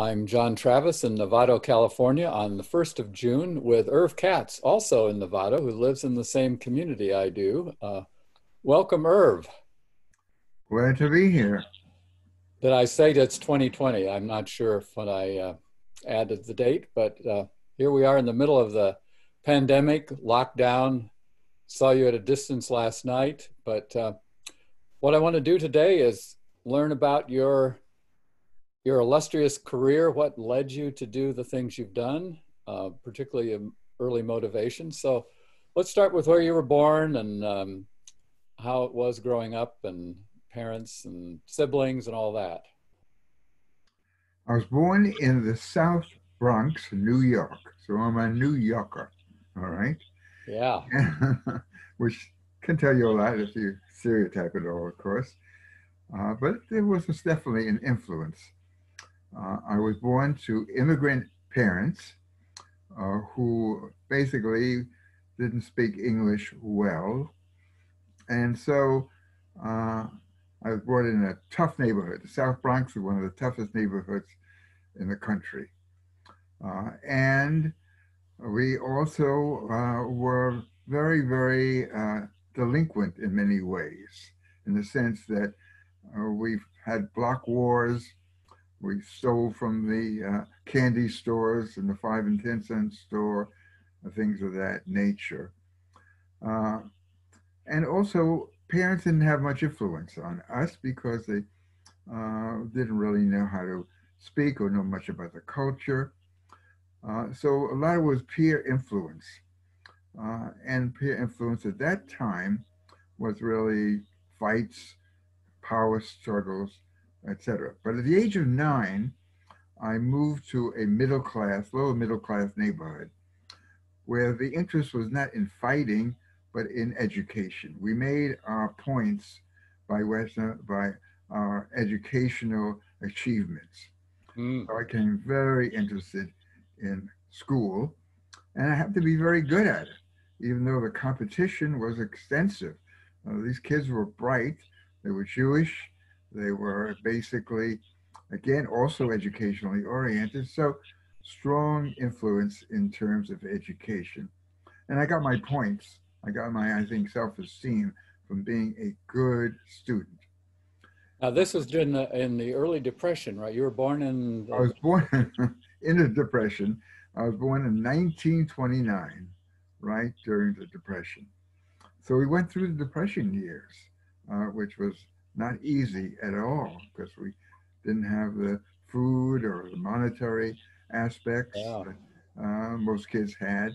I'm John Travis in Novato, California on the 1st of June with Irv Katz, also in Novato, who lives in the same community I do. Uh, welcome, Irv. Glad to be here. Did I say it's 2020? I'm not sure if when I uh, added the date, but uh, here we are in the middle of the pandemic, lockdown. Saw you at a distance last night, but uh, what I want to do today is learn about your your illustrious career, what led you to do the things you've done, uh, particularly early motivation. So let's start with where you were born and um, how it was growing up and parents and siblings and all that. I was born in the South Bronx, New York. So I'm a New Yorker, all right? Yeah. Which can tell you a lot if you stereotype it all, of course. Uh, but there was definitely an influence. Uh, I was born to immigrant parents uh, who basically didn't speak English well. And so uh, I was born in a tough neighborhood. The South Bronx is one of the toughest neighborhoods in the country. Uh, and we also uh, were very, very uh, delinquent in many ways, in the sense that we've had block wars, we stole from the uh, candy stores and the five and 10 cent store, things of that nature. Uh, and also, parents didn't have much influence on us because they uh, didn't really know how to speak or know much about the culture. Uh, so a lot of it was peer influence. Uh, and peer influence at that time was really fights, power struggles, etc. But at the age of nine, I moved to a middle class, lower middle class neighborhood where the interest was not in fighting, but in education. We made our points by Western, by our educational achievements. Mm. So I became very interested in school, and I had to be very good at it, even though the competition was extensive. Uh, these kids were bright, they were Jewish, they were basically, again, also educationally oriented. So strong influence in terms of education. And I got my points. I got my, I think, self-esteem from being a good student. Now, this was in the, in the early Depression, right? You were born in. The... I was born in the Depression. I was born in 1929, right during the Depression. So we went through the Depression years, uh, which was not easy at all because we didn't have the food or the monetary aspects yeah. that uh, most kids had,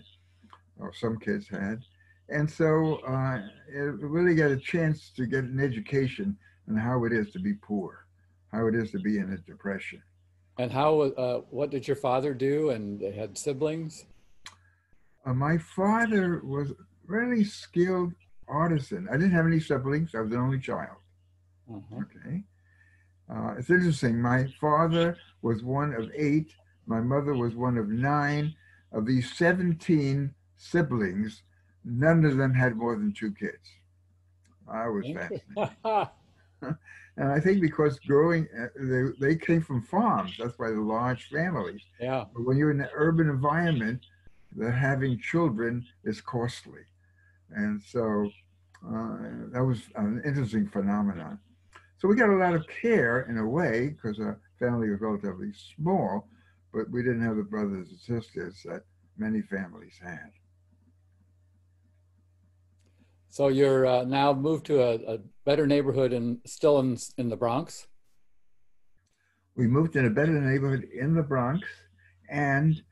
or some kids had. And so uh, it really got a chance to get an education on how it is to be poor, how it is to be in a depression. And how, uh, what did your father do and they had siblings? Uh, my father was a really skilled artisan. I didn't have any siblings. I was the only child. Mm-hmm. Okay. Uh, it's interesting. My father was one of eight. My mother was one of nine. Of these 17 siblings, none of them had more than two kids. I was fascinated. and I think because growing, uh, they, they came from farms. That's why the large families. Yeah. But when you're in an urban environment, the having children is costly. And so uh, that was an interesting phenomenon. So we got a lot of care in a way because our family was relatively small, but we didn't have the brothers and sisters that many families had. So you're uh, now moved to a, a, better neighborhood and still in, in the Bronx? We moved in a better neighborhood in the Bronx and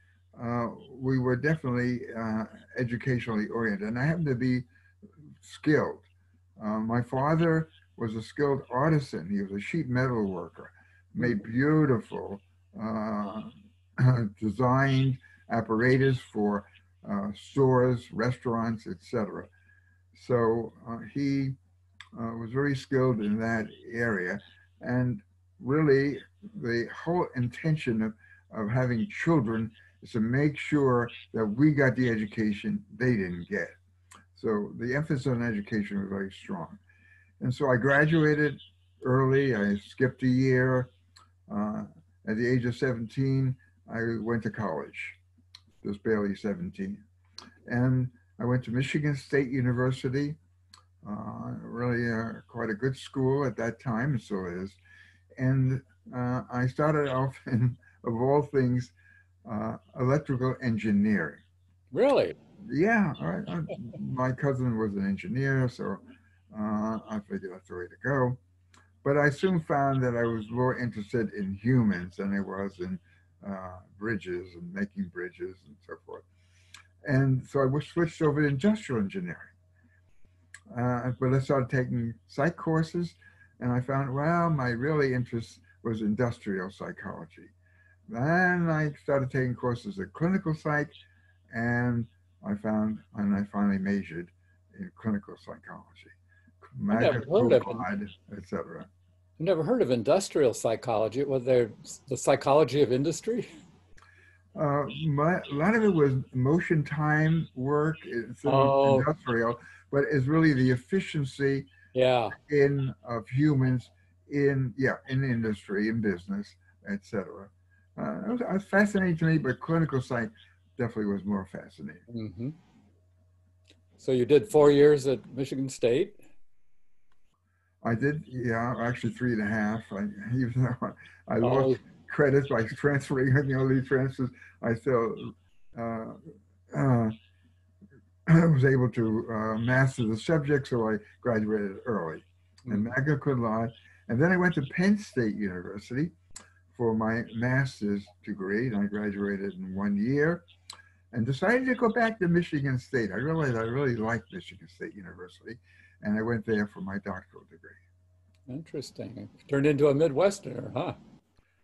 uh, we were definitely uh, educationally oriented and I happened to be skilled. Uh, my father was a skilled artisan. He was a sheet metal worker, made beautiful, uh, designed apparatus for uh, stores, restaurants, etc. So uh, he uh, was very skilled in that area. And really, the whole intention of, of having children is to make sure that we got the education they didn't get. So the emphasis on education was very strong. And so I graduated early. I skipped a year. Uh, at the age of 17, I went to college, just barely 17. And I went to Michigan State University, uh, really uh, quite a good school at that time, it still is. And uh, I started off in, of all things, uh, electrical engineering. Really? Yeah, I, I, my cousin was an engineer, so uh, I figured that's the way to go. But I soon found that I was more interested in humans than I was in uh, bridges and making bridges and so forth. And so I was switched over to industrial engineering. Uh, but I started taking psych courses, and I found, well, my really interest was industrial psychology. Then I started taking courses at clinical psych, and I found, and I finally majored in clinical psychology, etc. I've never heard of industrial psychology. Was there the psychology of industry? Uh, my, a lot of it was motion time work, it's oh. industrial, but it's really the efficiency yeah. in of humans in yeah in industry in business, etc. Uh, it, was, it was fascinating to me, but clinical psych definitely was more fascinating. Mm-hmm. So you did four years at Michigan State. I did, yeah, actually three and a half. I, even though I, I oh. lost credits by transferring, you know, these transfers, I still uh, uh, was able to uh, master the subject, so I graduated early and mm. magna cum laude. And then I went to Penn State University for my master's degree, and I graduated in one year and decided to go back to Michigan State. I realized I really liked Michigan State University and I went there for my doctoral degree. Interesting. Turned into a Midwesterner, huh?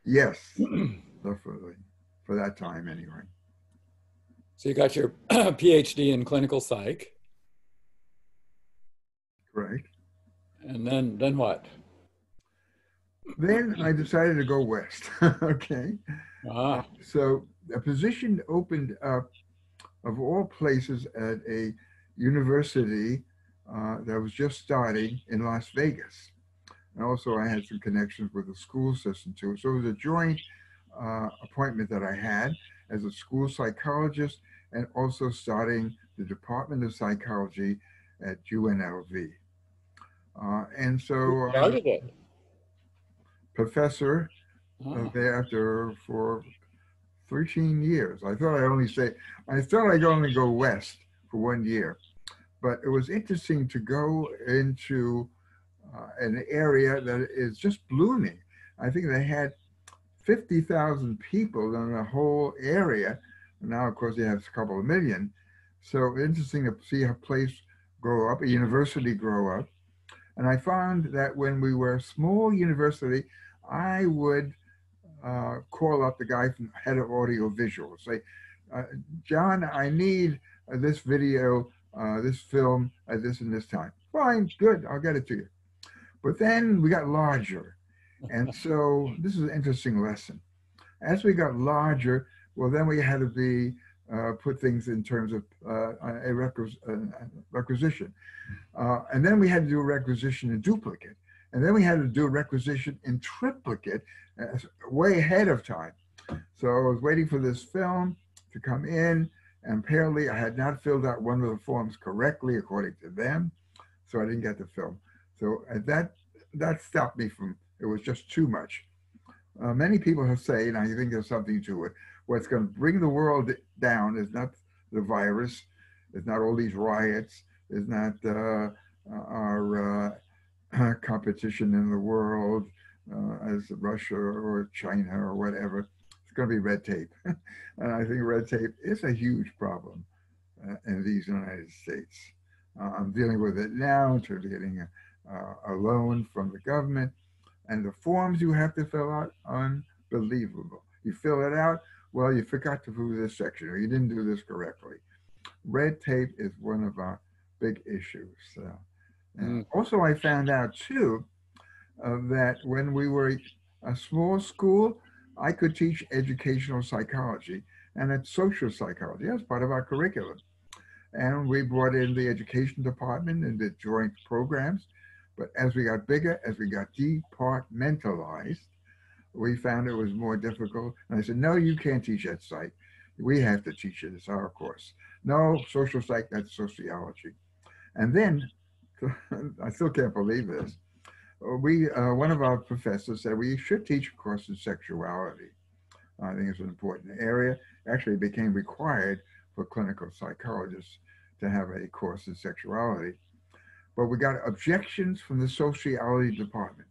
Yes, definitely. For that time, anyway. So you got your PhD in clinical psych. Right. And then, then what? Then I decided to go west. okay. Ah. So a position opened up, of all places, at a university uh, that was just starting in Las Vegas. And also I had some connections with the school system too. So it was a joint uh, appointment that I had as a school psychologist and also starting the Department of Psychology at UNLV. Uh, and so uh, started it. professor oh. thereafter for 13 years. I thought I'd only say, I thought I'd only go west for one year but it was interesting to go into uh, an area that is just blooming. I think they had 50,000 people in the whole area. Now, of course, they have a couple of million. So interesting to see a place grow up, a university grow up. And I found that when we were a small university, I would uh, call up the guy from head of audio visual, say, uh, John, I need uh, this video uh, this film at this and this time. Fine, good, I'll get it to you. But then we got larger. And so this is an interesting lesson. As we got larger, well, then we had to be uh, put things in terms of uh, a requis requisition. Uh, and then we had to do a requisition in duplicate. And then we had to do a requisition in triplicate uh, way ahead of time. So I was waiting for this film to come in. And apparently I had not filled out one of the forms correctly according to them. So I didn't get the film. So that, that stopped me from, it was just too much. Uh, many people have said, I think there's something to it, what's going to bring the world down is not the virus, it's not all these riots, it's not uh, our uh, competition in the world uh, as Russia or China or whatever going to be red tape. and I think red tape is a huge problem uh, in these United States. Uh, I'm dealing with it now in terms of getting a, uh, a loan from the government. And the forms you have to fill out, unbelievable. You fill it out, well, you forgot to do this section or you didn't do this correctly. Red tape is one of our big issues. and mm. Also, I found out too uh, that when we were a small school, I could teach educational psychology and it's social psychology. That's part of our curriculum. And we brought in the education department and the joint programs. But as we got bigger, as we got departmentalized, we found it was more difficult. And I said, no, you can't teach that psych. We have to teach it. It's our course. No, social psych, that's sociology. And then, I still can't believe this. We, uh, one of our professors said we should teach a course in sexuality. I think it's an important area. Actually, it became required for clinical psychologists to have a course in sexuality. But we got objections from the sociology department.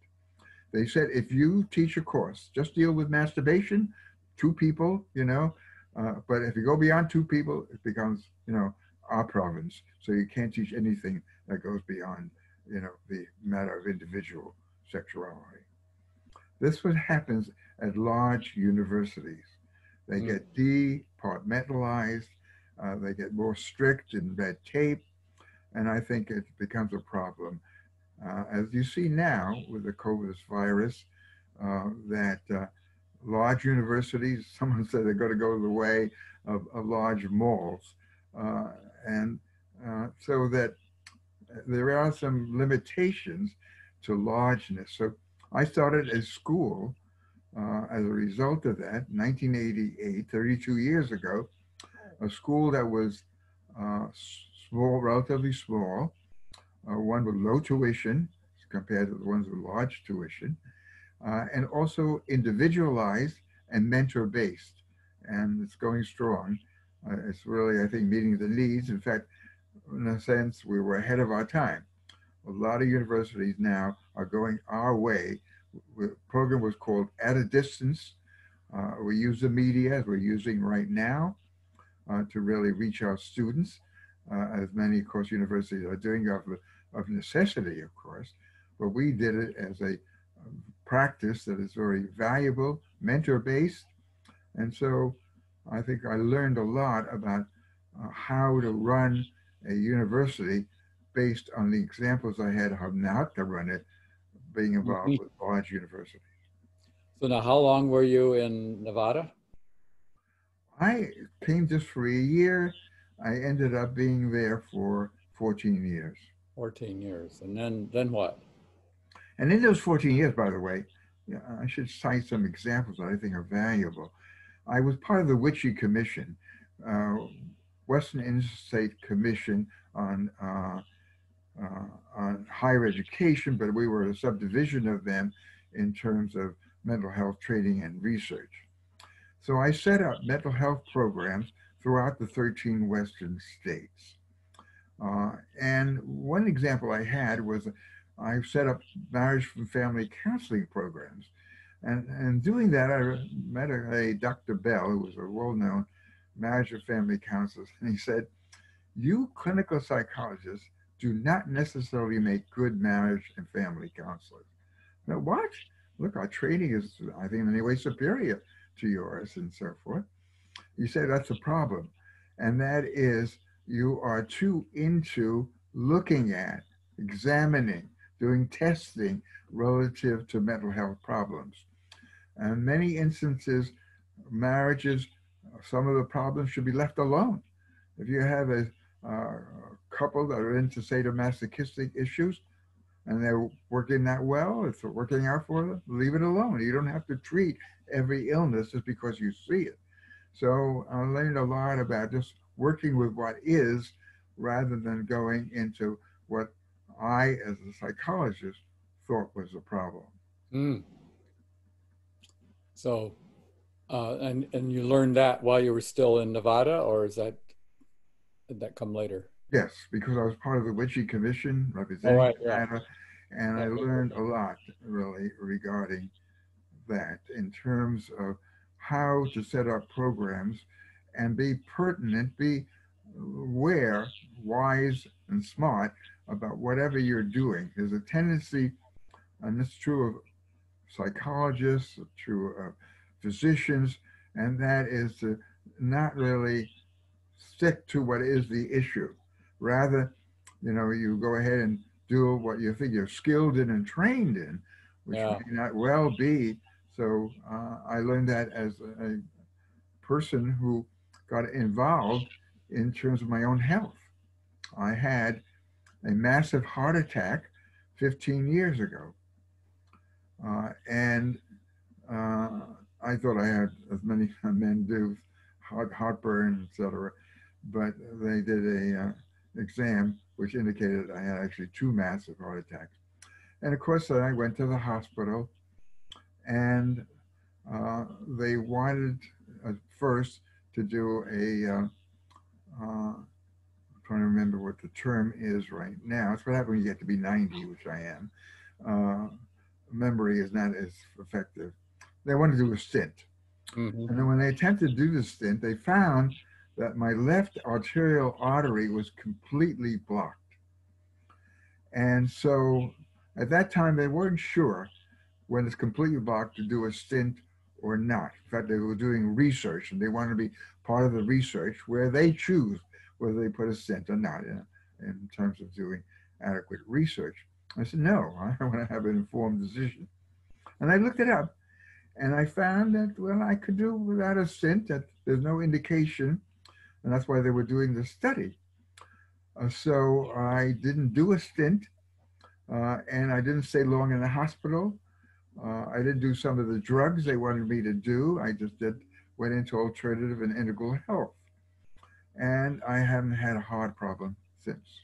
They said if you teach a course, just deal with masturbation, two people, you know, uh, but if you go beyond two people, it becomes, you know, our province. So you can't teach anything that goes beyond, you know, the matter of individual sexuality. This what happens at large universities. They get departmentalized, uh, they get more strict in red tape, and I think it becomes a problem. Uh, as you see now with the COVID virus, uh, that uh, large universities, someone said they're going to go the way of, of large malls. Uh, and uh, so that there are some limitations to largeness. So I started a school uh, as a result of that, 1988, 32 years ago, a school that was uh, small, relatively small, uh, one with low tuition compared to the ones with large tuition, uh, and also individualized and mentor-based. And it's going strong. Uh, it's really, I think, meeting the needs. In fact, in a sense, we were ahead of our time. A lot of universities now are going our way. The program was called At a Distance. Uh, we use the media as we're using right now uh, to really reach our students, uh, as many, of course, universities are doing of, of necessity, of course. But we did it as a um, practice that is very valuable, mentor-based. And so I think I learned a lot about uh, how to run a university based on the examples I had of not to run it, being involved mm-hmm. with large universities. So now how long were you in Nevada? I came just for a year. I ended up being there for 14 years. 14 years. And then, then what? And in those 14 years, by the way, I should cite some examples that I think are valuable. I was part of the WICHE Commission, uh, Western Interstate Commission on, uh, uh, on higher education, but we were a subdivision of them in terms of mental health training and research. So I set up mental health programs throughout the 13 Western states. Uh, and one example I had was I set up marriage and family counseling programs. And, and doing that, I met a, a Dr. Bell, who was a well-known marriage and family counselor, and he said, you clinical psychologists do not necessarily make good marriage and family counselors. Now, what? Look, our training is, I think, in any way superior to yours and so forth. You say that's a problem. And that is you are too into looking at, examining, doing testing relative to mental health problems. And many instances, marriages, some of the problems should be left alone. If you have a, uh, couple that are into sadomasochistic issues and they're working that well, it's working out for them, leave it alone. You don't have to treat every illness just because you see it. So I learned a lot about just working with what is rather than going into what I, as a psychologist, thought was a problem. Mm. So, uh, and and you learned that while you were still in Nevada, or is that did that come later? Yes, because I was part of the WICHE Commission representing oh, right, yeah. Nevada, and yeah, I learned a lot really regarding that in terms of how to set up programs and be pertinent, be aware, wise, and smart about whatever you're doing. There's a tendency, and it's true of psychologists, true of physicians, and that is to not really stick to what is the issue. Rather, you know, you go ahead and do what you think you're skilled in and trained in, which yeah. may not well be. So uh, I learned that as a person who got involved in terms of my own health. I had a massive heart attack 15 years ago. Uh, and uh, I thought I had, as many men do, heart, heartburn, etc. But they did a uh, exam which indicated I had actually two massive heart attacks. And of course, then I went to the hospital, and uh, they wanted at first to do a. Uh, uh, I'm trying to remember what the term is right now. It's what happens when you get to be 90, which I am. Uh, memory is not as effective. They wanted to do a stint. Mhm. And then when they attempted to do the stint, they found that my left arterial artery was completely blocked. And so at that time, they weren't sure when it's completely blocked to do a stint or not. In fact, they were doing research and they wanted to be part of the research where they choose whether they put a stint or not in, in terms of doing adequate research. I said, no, I want to have an informed decision. And I looked it up and I found that, well, I could do without a stint, that there's no indication. And that's why they were doing the study. Uh, so I didn't do a stint uh, and I didn't stay long in the hospital. Uh, I didn't do some of the drugs they wanted me to do. I just did went into alternative and integral health. And I haven't had a heart problem since.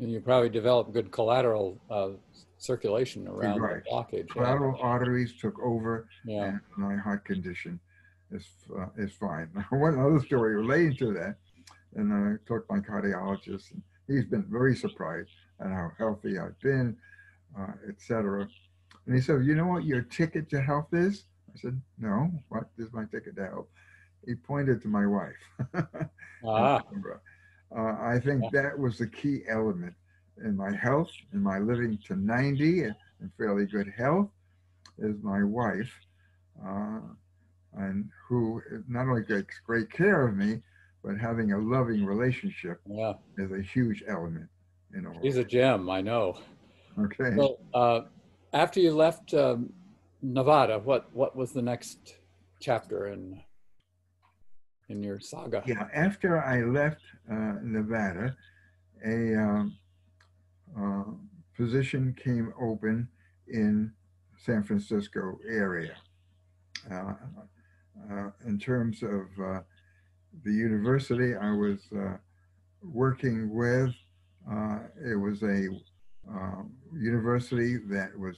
And you probably developed good collateral uh, circulation around Right. the blockage. yeah. Arteries took over Yeah. and my heart condition is uh, is fine. One other story relating to that, and I talked to my cardiologist, and he's been very surprised at how healthy I've been, uh, etc. And he said, "You know what your ticket to health is?" I said, "No. What is my ticket to health?" He pointed to my wife. Ah, Uh, I think that was the key element in my health, in my living to 90 and in fairly good health, is my wife, uh, and who not only takes great care of me, but having a loving relationship yeah. is a huge element in all. He's a gem, I know. Okay. Well, uh, after you left um, Nevada, what what was the next chapter in in your saga? Yeah, after I left uh, Nevada, a um, uh, position came open in San Francisco area. Uh, uh, in terms of uh, the university I was uh, working with, it was a uh, university that was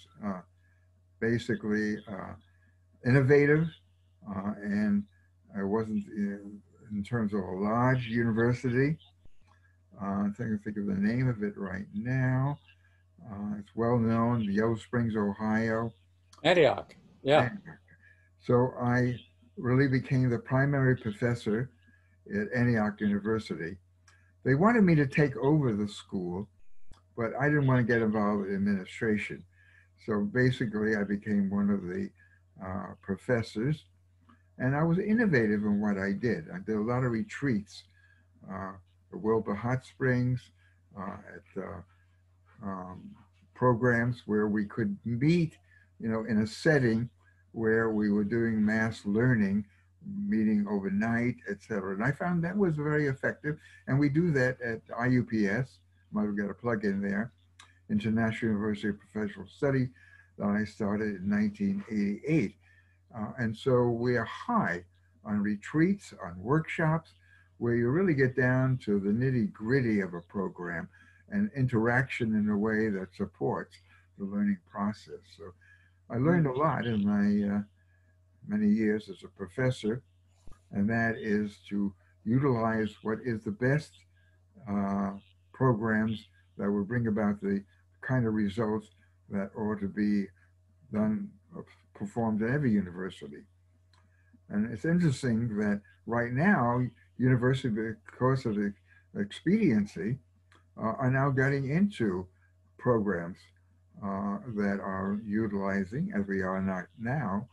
basically innovative and I wasn't in, in terms of a large university. Uh, I'm trying to think of the name of it right now. Uh, it's well known, Yellow Springs, Ohio. Antioch. Yeah. So I really became the primary professor at Antioch University. They wanted me to take over the school, but I didn't want to get involved in administration. So basically, I became one of the uh, professors, and I was innovative in what I did. I did a lot of retreats, uh, Wilbur Hot Springs, uh, at uh, um, programs where we could meet, you know, in a setting where we were doing mass learning, meeting overnight, et cetera. And I found that was very effective. And we do that at IUPS. Might have got a plug in there, International University of Professional Study, that I started in 1988. Uh, and so we are high on retreats, on workshops, where you really get down to the nitty gritty of a program and interaction in a way that supports the learning process. So I learned a lot in my uh, many years as a professor, and that is to utilize what is the best uh, programs that will bring about the kind of results that ought to be done, uh, performed at every university. And it's interesting that right now, university, because of the expediency, uh, are now getting into programs uh, that are utilizing, as we are not now,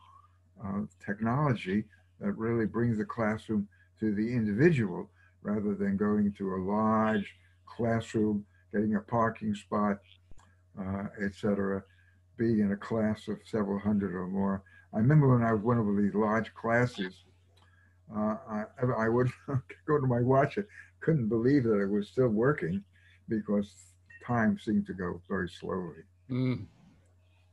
uh, technology that really brings the classroom to the individual rather than going to a large classroom, getting a parking spot, uh, et cetera, being in a class of several hundred or more. I remember when I was one of these large classes, uh, I, I would go to my watch. I couldn't believe that it was still working because time seemed to go very slowly. Mm.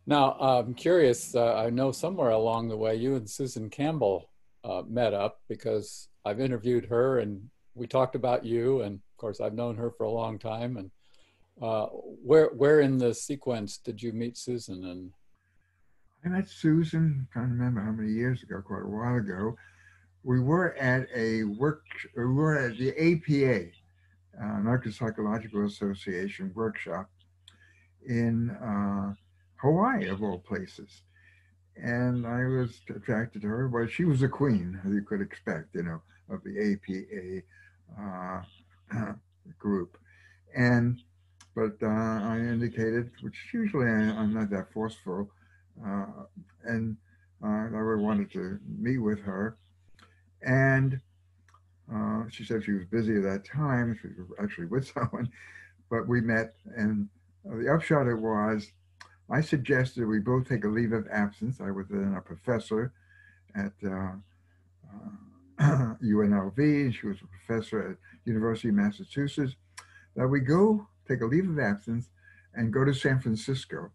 Now, I'm curious, uh, I know somewhere along the way you and Susan Campbell uh, met up because I've interviewed her and we talked about you. And of course, I've known her for a long time. And uh, where, where in the sequence did you meet Susan? And I met Susan, I can't remember how many years ago, quite a while ago. We were at a work, we were at the APA, uh, American Psychological Association workshop in uh, Hawaii, of all places. And I was attracted to her, but she was a queen, as you could expect, you know, of the APA uh, group. And, but uh, I indicated, which usually I, am not that forceful, uh, and uh, I really wanted to meet with her. And uh, she said she was busy at that time. She was actually with someone, but we met. And the upshot it was I suggested we both take a leave of absence. I was then a professor at uh, uh, UNLV. She was a professor at University of Massachusetts. That we go take a leave of absence and go to San Francisco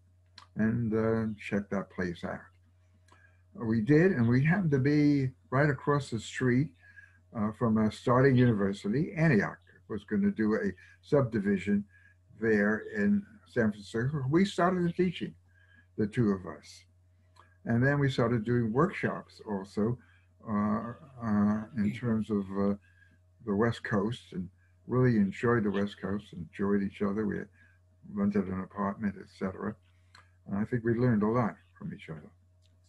and uh, check that place out. We did, and we happened to be right across the street uh, from a starting university. Antioch was going to do a subdivision there in San Francisco, we started teaching, the two of us. And then we started doing workshops also uh, uh, in terms of uh, the West Coast and really enjoyed the West Coast, enjoyed each other. We rented an apartment, etc. And I think we learned a lot from each other.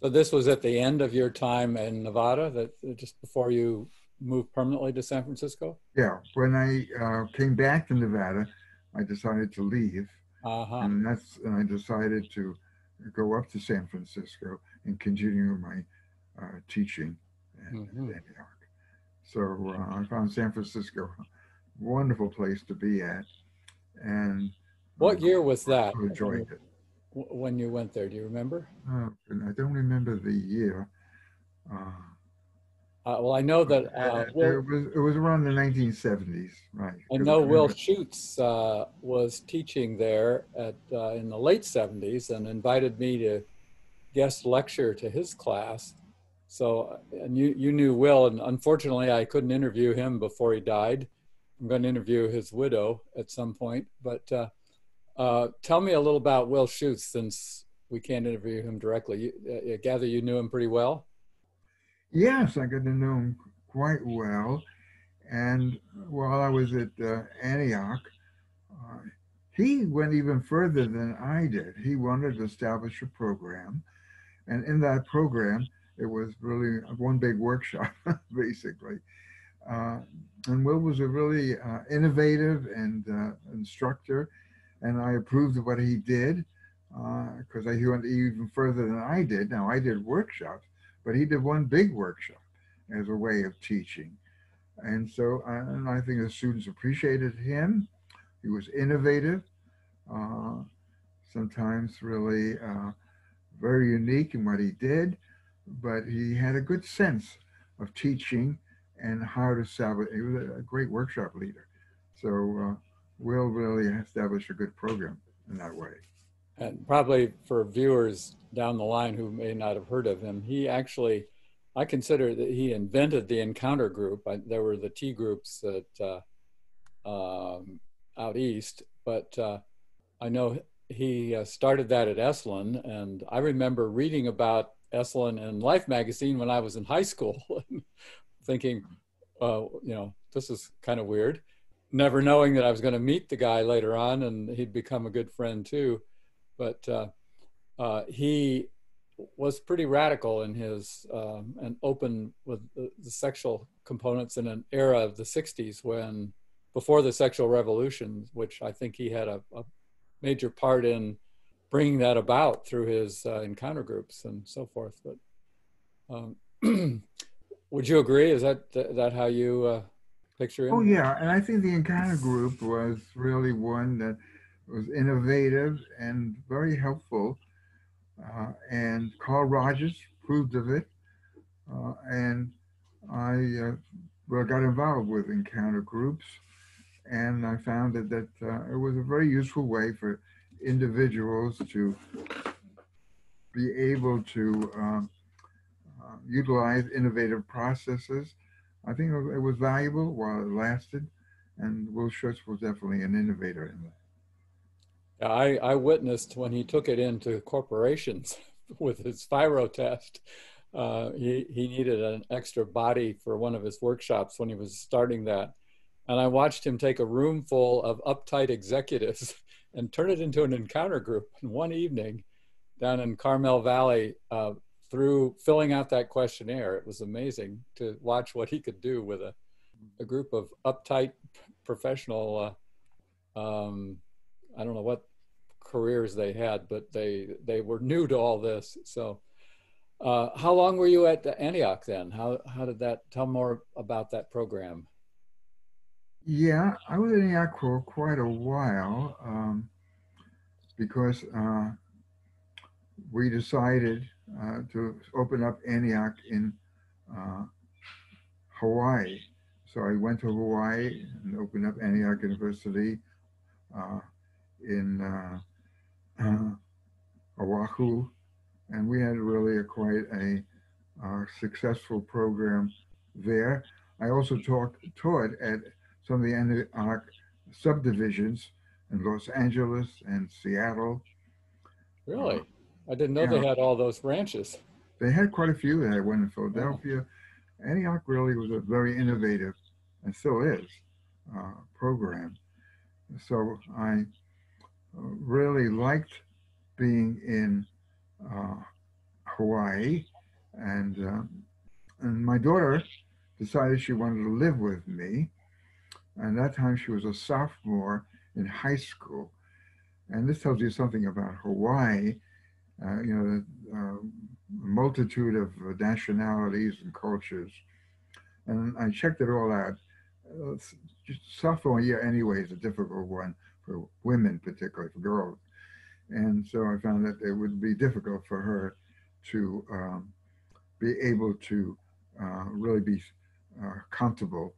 So this was at the end of your time in Nevada, that just before you moved permanently to San Francisco? Yeah, when I uh, came back to Nevada, I decided to leave uh-huh. And that's and I decided to go up to San Francisco and continue my uh, teaching at, mm-hmm. Antioch. So uh, I found San Francisco a wonderful place to be at. And what year was that? I enjoyed it. When you went there, do you remember? Uh, I don't remember the year. Uh, uh, well, I know that uh, Will, it, was, it was around the 1970s, right? I know Will Schutz uh, was teaching there at uh, in the late 70s and invited me to guest lecture to his class. So, and you you knew Will, and unfortunately, I couldn't interview him before he died. I'm going to interview his widow at some point, but uh, uh, tell me a little about Will Schutz since we can't interview him directly. You, I gather you knew him pretty well. Yes, I got to know him quite well. And while I was at uh, Antioch, uh, he went even further than I did. He wanted to establish a program. And in that program, it was really one big workshop, basically. Uh, and Will was a really uh, innovative and uh, instructor, and I approved of what he did because uh, he went even further than I did. Now I did workshops, but he did one big workshop as a way of teaching. And so, and I think the students appreciated him. He was innovative, uh, sometimes really uh, very unique in what he did, but he had a good sense of teaching and how to establish. He was a great workshop leader. So uh, Will really establish a good program in that way and probably for viewers down the line who may not have heard of him, he actually, I consider that he invented the encounter group. I, there were the T groups that uh, um, out east, but uh, I know he uh, started that at Esalen, and I remember reading about Esalen in Life magazine when I was in high school, thinking, you know, this is kind of weird. Never knowing that I was going to meet the guy later on, and he'd become a good friend too. But uh, uh, he was pretty radical in his um, and open with the, the, sexual components in an era of the 60s when before the sexual revolution which i think he had a, a major part in bringing that about through his uh, encounter groups and so forth. But um, would you agree? Is that that how you uh, picture oh yeah and i think the encounter group was really one that was innovative and very helpful. Uh, and Carl Rogers proved of it. Uh, and I uh, well, got involved with encounter groups. And I found that, that uh, it was a very useful way for individuals to be able to um, uh, utilize innovative processes. I think it was, valuable while it lasted, and Will Schutz was definitely an innovator in that. I, I witnessed when he took it into corporations with his FIRO test. Uh, he, he needed an extra body for one of his workshops when he was starting that. And I watched him take a room full of uptight executives and turn it into an encounter group in one evening down in Carmel Valley uh, through filling out that questionnaire. It was amazing to watch what he could do with a, a group of uptight professional, uh, um, I don't know what careers they had, but they, they were new to all this. So uh, how long were you at Antioch then? How, how did that, tell more about that program? Yeah, I was in Antioch for quite a while um, because uh, we decided uh, to open up Antioch in uh, Hawaii. So I went to Hawaii and opened up Antioch University uh, in uh, uh, Oahu. And we had really a, quite a uh, successful program there. I also taught at some of the Antioch subdivisions in Los Angeles and Seattle. Really? I didn't know yeah. they had all those branches. They had quite a few. They had one in Philadelphia. Oh. Antioch really was a very innovative, and still is, uh, program. So I uh, really liked being in uh, Hawaii, and um, and my daughter decided she wanted to live with me. And that time she was a sophomore in high school. And this tells you something about Hawaii uh, you know, uh, a multitude of nationalities and cultures. And I checked it all out. Uh, sophomore year anyway is a difficult one for women, particularly for girls. And so I found that it would be difficult for her to um, be able to uh, really be uh, comfortable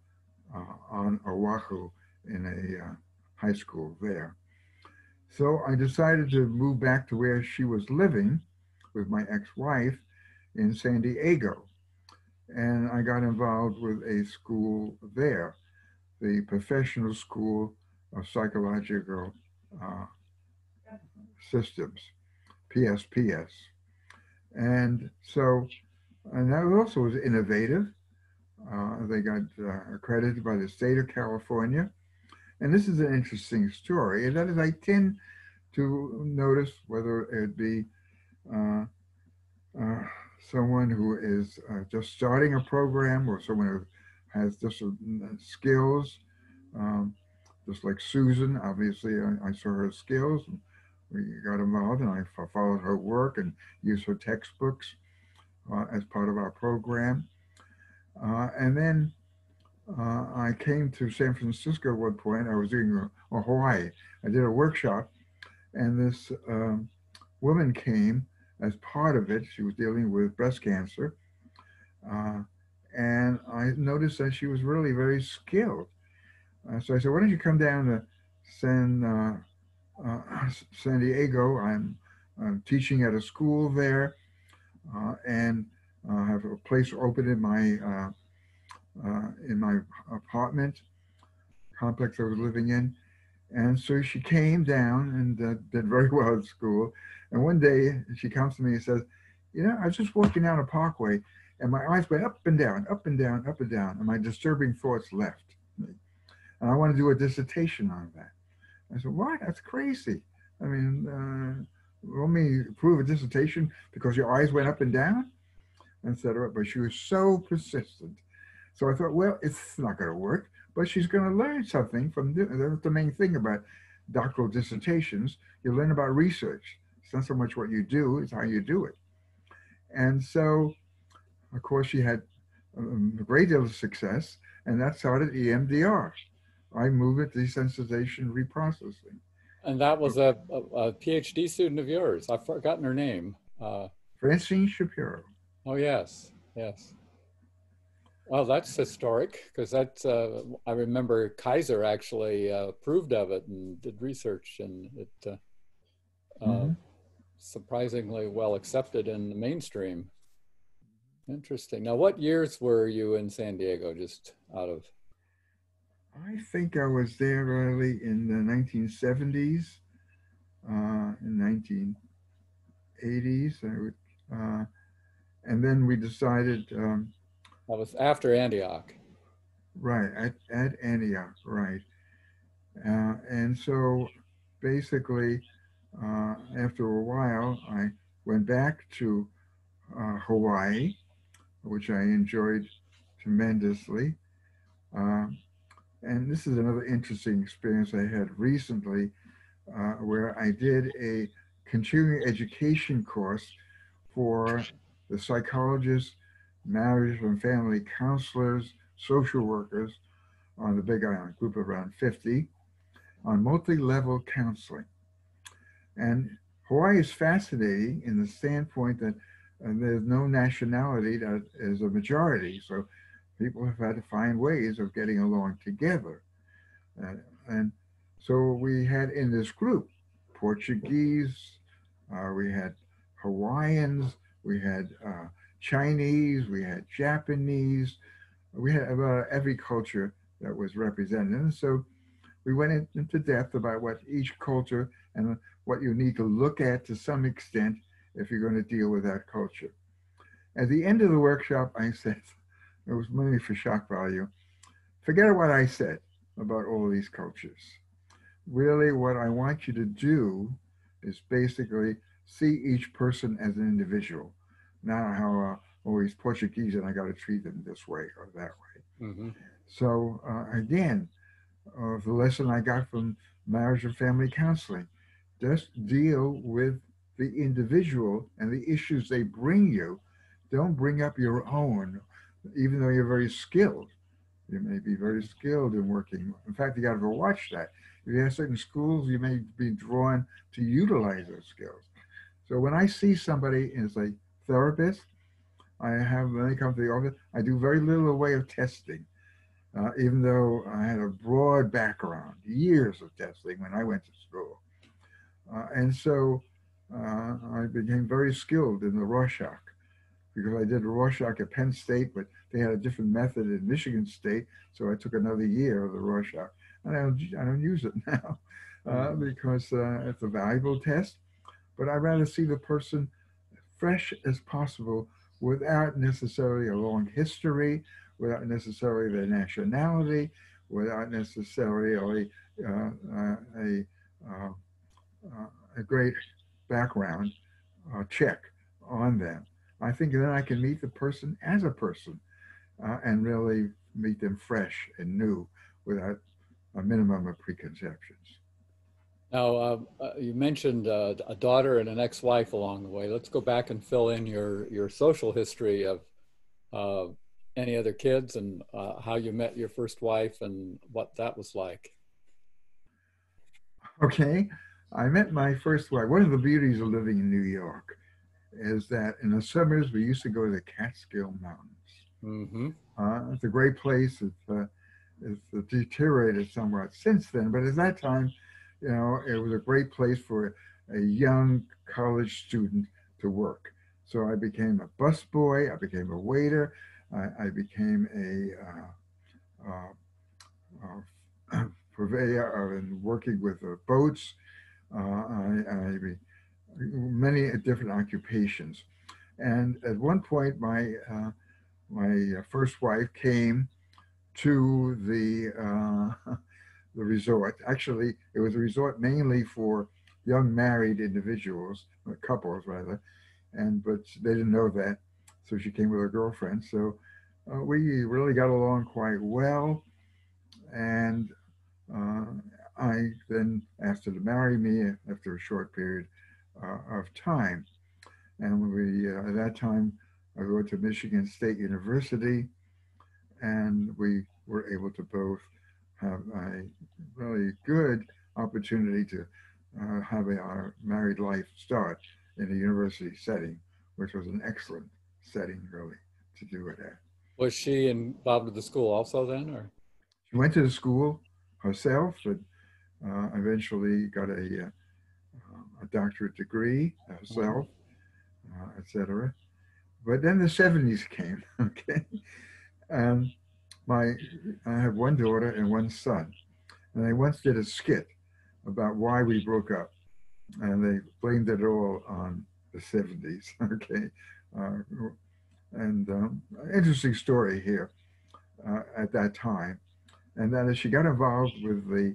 uh, on Oahu in a uh, high school there. So I decided to move back to where she was living with my ex-wife in San Diego. And I got involved with a school there, the Professional School of Psychological uh, Systems, PSPS. And so, and that also was innovative. Uh, they got uh, accredited by the state of California and this is an interesting story. And that is, I tend to notice whether it be uh, uh, someone who is uh, just starting a program or someone who has just uh, skills, um, just like Susan, obviously I, I, saw her skills. And we got involved and I followed her work and used her textbooks uh, as part of our program. Uh, and then uh, I came to San Francisco at one point. I was doing a, Hawaii. I did a workshop, and this um, woman came as part of it. She was dealing with breast cancer, uh, and I noticed that she was really very skilled. Uh, so I said, "Why don't you come down to San uh, uh, San Diego? I'm, I'm, teaching at a school there, uh, and I have a place open in my." Uh, in my apartment complex I was living in. And so she came down and uh, did very well at school. And one day she comes to me and says, you know, I was just walking down a parkway and my eyes went up and down, up and down, up and down, and my disturbing thoughts left. And I want to do a dissertation on that. I said, what? That's crazy. I mean, uh, let me prove a dissertation because your eyes went up and down, etc. But she was so persistent so I thought, well, it's not going to work, but she's going to learn something from the, that's the main thing about doctoral dissertations. You learn about research. It's not so much what you do, it's how you do it. And so, of course, she had a great deal of success, and that started EMDR. Eye movement desensitization reprocessing. And that was a, a, a, PhD student of yours. I've forgotten her name. Uh, Francine Shapiro. Oh, yes, yes. Well, that's historic because that's, uh, I remember Kaiser actually uh, approved of it and did research and it, uh, mm -hmm. surprisingly well accepted in the mainstream. Interesting. Now, what years were you in San Diego? Just out of I think I was there early in the 1970s, uh, in 1980s. I would, uh, and then we decided, um, that was after Antioch. right, at, at Antioch, right. Uh, and so basically, uh, after a while, I went back to uh, Hawaii, which I enjoyed tremendously. Um, and this is another interesting experience I had recently uh, where I did a continuing education course for the psychologists, marriage and family counselors, social workers on the Big Island, group of around 50, on multi-level counseling. And Hawaii is fascinating in the standpoint that uh, there's no nationality that is a majority. So people have had to find ways of getting along together. Uh, and so we had in this group Portuguese, uh, we had Hawaiians, we had uh, Chinese, we had Japanese, we had about every culture that was represented. And so we went into depth about what each culture and what you need to look at to some extent if you're going to deal with that culture. At the end of the workshop, I said, it was mainly for shock value. Forget what I said about all these cultures. Really, what I want you to do is basically see each person as an individual, not how, uh, oh, he's Portuguese and I got to treat them this way or that way. Mm-hmm. So, uh, again, uh, the lesson I got from marriage and family counseling just deal with the individual and the issues they bring you. Don't bring up your own even though you're very skilled. You may be very skilled in working. In fact, you got to go watch that. If you have certain schools, you may be drawn to utilize those skills. So when I see somebody as a therapist, I have, when they come to the office, I do very little way of testing. Uh, even though I had a broad background, years of testing when I went to school. Uh, and so uh, I became very skilled in the Rorschach because I did Rorschach at Penn State, but they had a different method in Michigan State. So I took another year of the Rorschach. And I don't, I don't use it now uh, mm-hmm. because uh, it's a valuable test. But I'd rather see the person fresh as possible without necessarily a long history, without necessarily their nationality, without necessarily uh, uh, a, uh, uh, a great background check on them. I think then I can meet the person as a person uh, and really meet them fresh and new without a minimum of preconceptions. Now, uh, uh, you mentioned uh, a daughter and an ex-wife along the way. Let's go back and fill in your, your social history of uh, any other kids and uh, how you met your first wife and what that was like. Okay, I met my first wife. One of the beauties of living in New York is that in the summers we used to go to the Catskill Mountains. Mm-hmm. Uh, it's a great place. It's, uh, it's deteriorated somewhat since then, but at that time, you know, it was a great place for a young college student to work. So I became a busboy. I became a waiter. I, I became a uh, uh purveyor and working with the boats. Uh, I, I many different occupations. And at one point, my uh, my first wife came to the uh, the resort. Actually, it was a resort mainly for young married individuals, couples rather, and but they didn't know that, so she came with her girlfriend. So uh, we really got along quite well, and uh, I then asked her to marry me after a short period uh, of time. And we, uh, at that time, I went to Michigan State University, and we were able to both have a really good opportunity to uh, have a, our married life start in a university setting, which was an excellent setting, really, to do it at. Was she involved with the school also then, or? She went to the school herself, but uh, eventually got a, uh, a doctorate degree herself, uh, etc. But then the 70s came, okay? And my, I have one daughter and one son. And they once did a skit about why we broke up. And they blamed it all on the 70s, okay? Uh, and um, interesting story here uh, at that time. And that is she got involved with the,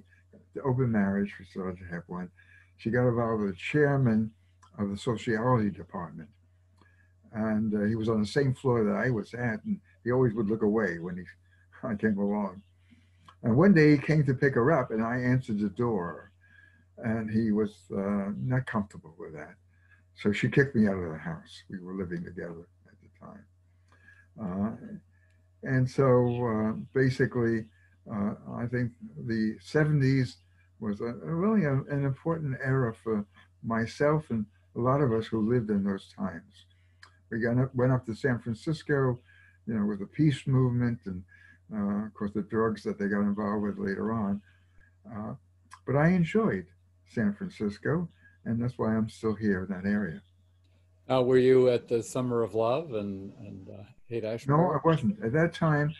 the open marriage, we started to have one. She got involved with the chairman of the sociology department. And uh, he was on the same floor that I was at, and he always would look away when he, I came along. And one day he came to pick her up, and I answered the door, and he was uh, not comfortable with that. So she kicked me out of the house. We were living together at the time. Uh, and so uh, basically, uh, I think the 70s was a, really a, an important era for myself and a lot of us who lived in those times. We got up, went up to San Francisco, you know, with the peace movement and, of course, the drugs that they got involved with later on. Uh, but I enjoyed San Francisco, and that's why I'm still here in that area. Uh, were you at the Summer of Love and, and uh, Haight Ashbury? No, I wasn't. At that time,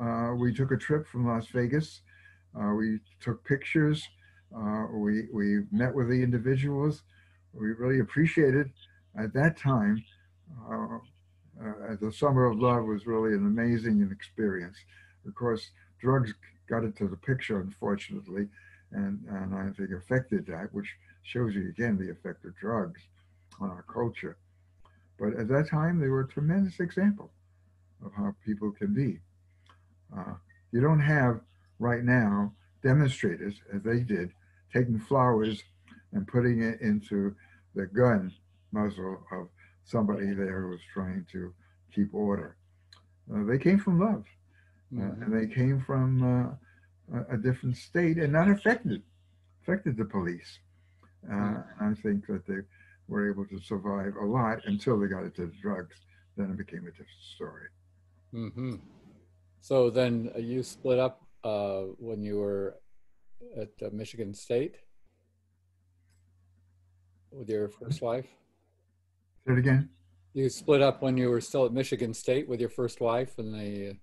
uh, we took a trip from Las Vegas. Uh, we took pictures. Uh, we, we met with the individuals. We really appreciated at that time. Uh, uh, the Summer of Love was really an amazing experience. Of course, drugs got into the picture, unfortunately, and, and I think affected that, which shows you again the effect of drugs on our culture. But at that time, they were a tremendous example of how people can be. Uh, you don't have right now demonstrators, as they did, taking flowers and putting it into the gun muzzle of somebody there who was trying to keep order. Uh, they came from love, mm-hmm. and they came from uh, a, a, different state and not affected affected the police. Uh, mm-hmm. I think that they were able to survive a lot until they got into the drugs. Then it became a different story. Mm-hmm. So then uh, you split up uh, when you were at uh, Michigan State with your first wife? Say it again. You split up when you were still at Michigan State with your first wife and the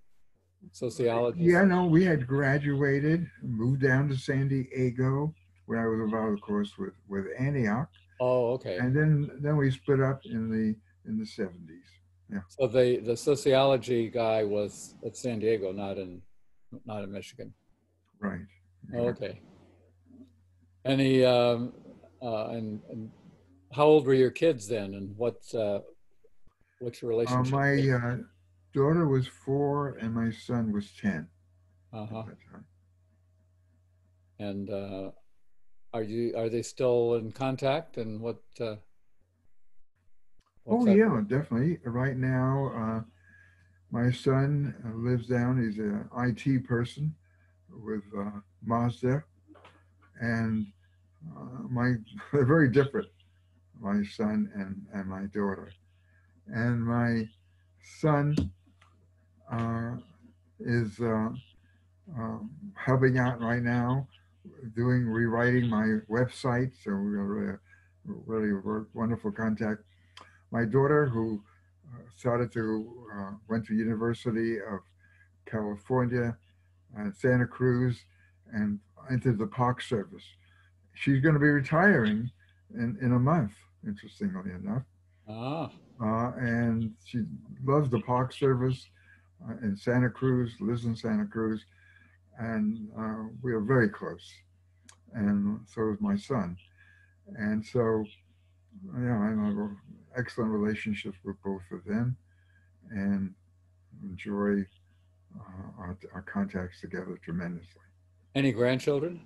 sociology? Yeah, no, we had graduated, moved down to San Diego, where I was involved, of course, with, with Antioch. Oh, okay. And then then we split up in the in the 70s. Yeah. So the the sociology guy was at San Diego, not in not in Michigan. Right. Yeah. okay. Any um, uh, and, and how old were your kids then, and what uh, what's your uh, relationship? Uh, my daughter was four, and my son was ten. Uh huh. And uh, are you are they still in contact? And what? Uh, oh yeah, definitely. Right now, uh, my son uh, lives down. He's an IT person with uh, Mazda, and uh, my they're very different. My son and and my daughter, and my son is uh, um, helping out right now doing rewriting my website. So we are really, really wonderful contact. My daughter, who uh, started to uh, went to University of California, uh, Santa Cruz, and entered the Park Service. She's going to be retiring in, in a month, interestingly enough. Ah. Uh, and she loves the Park Service uh, in Santa Cruz, lives in Santa Cruz and uh, we are very close. And so is my son. And so, yeah, I have an excellent relationships with both of them and enjoy uh, our, our contacts together tremendously. Any grandchildren?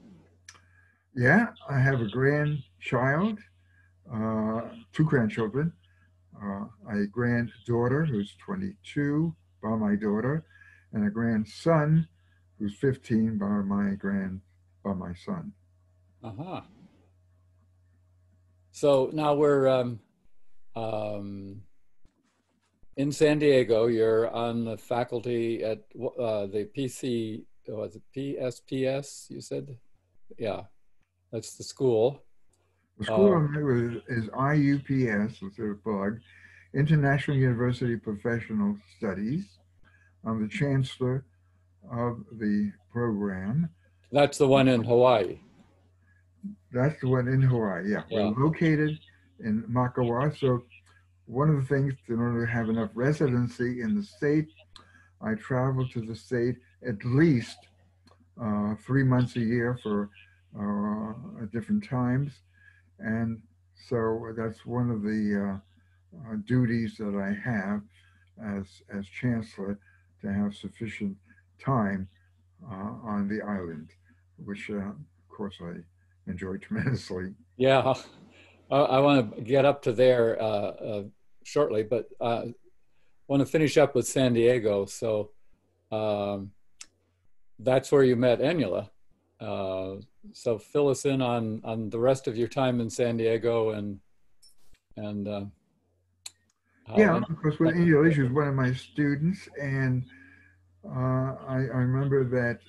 Yeah, I have a grandchild, uh, two grandchildren, uh, a granddaughter who's 22 by my daughter, and a grandson who's 15 by my grand by my son. Uh-huh. So now we're um, um, in San Diego. You're on the faculty at uh, the PC, was it PSPS, you said? Yeah, that's the school. The school with is IUPS, it's a plug, International University Professional Studies. I'm the chancellor of the program. That's the one in Hawaii. That's the one in Hawaii. Yeah, Yeah. we're located in Makawao. So, one of the things in order to have enough residency in the state, I travel to the state at least uh, three months a year for uh, different times, and so that's one of the uh, uh, duties that I have as as chancellor to have sufficient time uh, on the island, which uh, of course I enjoy tremendously. Yeah, I, I want to get up to there uh, uh, shortly, but uh, want to finish up with San Diego. So um, that's where you met Enula. So fill us in on on the rest of your time in San Diego and and Yeah, of course, with English, she was one of my students, and uh, I, I remember that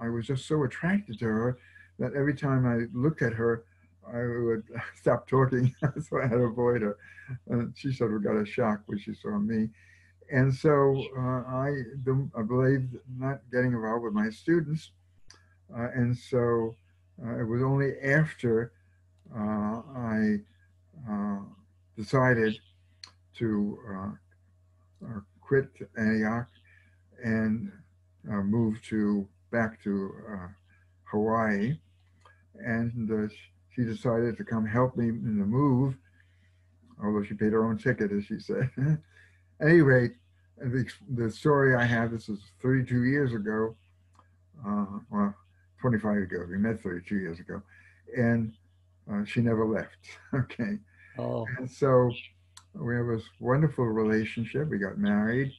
I was just so attracted to her that every time I looked at her, I would stop talking, so I had to avoid her. And she sort of got a shock when she saw me. And so uh, I, I believed not getting involved with my students. Uh, and so uh, it was only after uh, I uh, decided to uh, uh, quit Antioch and uh, move to back to uh, Hawaii. And uh, she decided to come help me in the move, although she paid her own ticket, as she said. At any rate, the, the story I have, this is 32 years ago, uh, well, 25 ago, we met 32 years ago, and uh, she never left. okay. oh, And so we have this wonderful relationship. We got married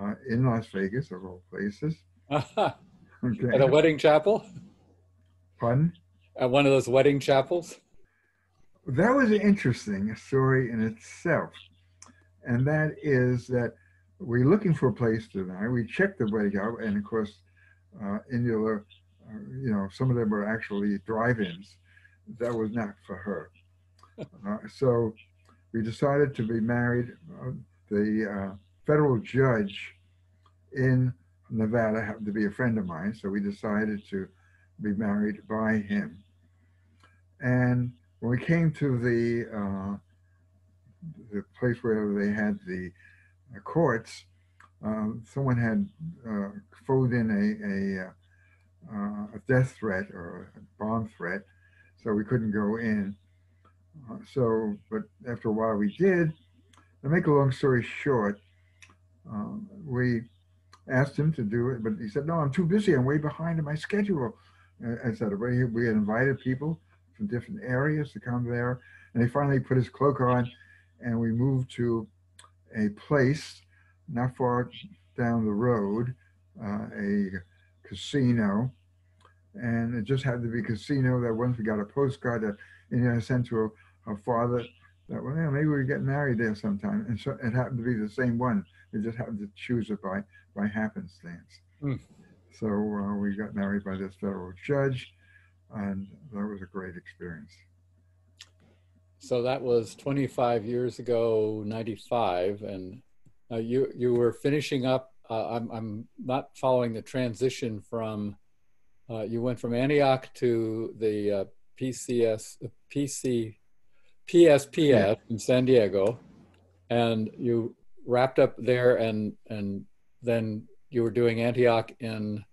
uh, in Las Vegas, of all places. at a wedding chapel, Pardon? at one of those wedding chapels. That was an interesting, story in itself. And that is that we're looking for a place to marry. We checked the wedding out, and of course, uh, Indula, uh, you know, some of them were actually drive-ins. That was not for her. Uh, so we decided to be married. Uh, the uh, federal judge in Nevada happened to be a friend of mine, so we decided to be married by him. And when we came to the uh, the place where they had the uh, courts, um, someone had uh, phoned in a a, uh, a death threat or a bomb threat, so we couldn't go in. Uh, so, but after a while we did. To make a long story short, um, we asked him to do it, but he said, "No, I'm too busy. I'm way behind in my schedule." Uh, said, "We we had invited people from different areas to come there, and he finally put his cloak on, and we moved to a place not far down the road, uh, a casino, and it just had to be a casino that once we got a postcard that you know sent to her, her father that well, yeah, maybe we get married there sometime, and so it happened to be the same one. We just happened to choose it by by happenstance. Hmm. So uh, we got married by this federal judge, and that was a great experience. So that was 25 years ago, 95, and uh, you you were finishing up. Uh, I'm I'm not following the transition from. Uh, you went from Antioch to the uh, PCS uh, PC PSPS in San Diego, and you wrapped up there, and and then you were doing Antioch in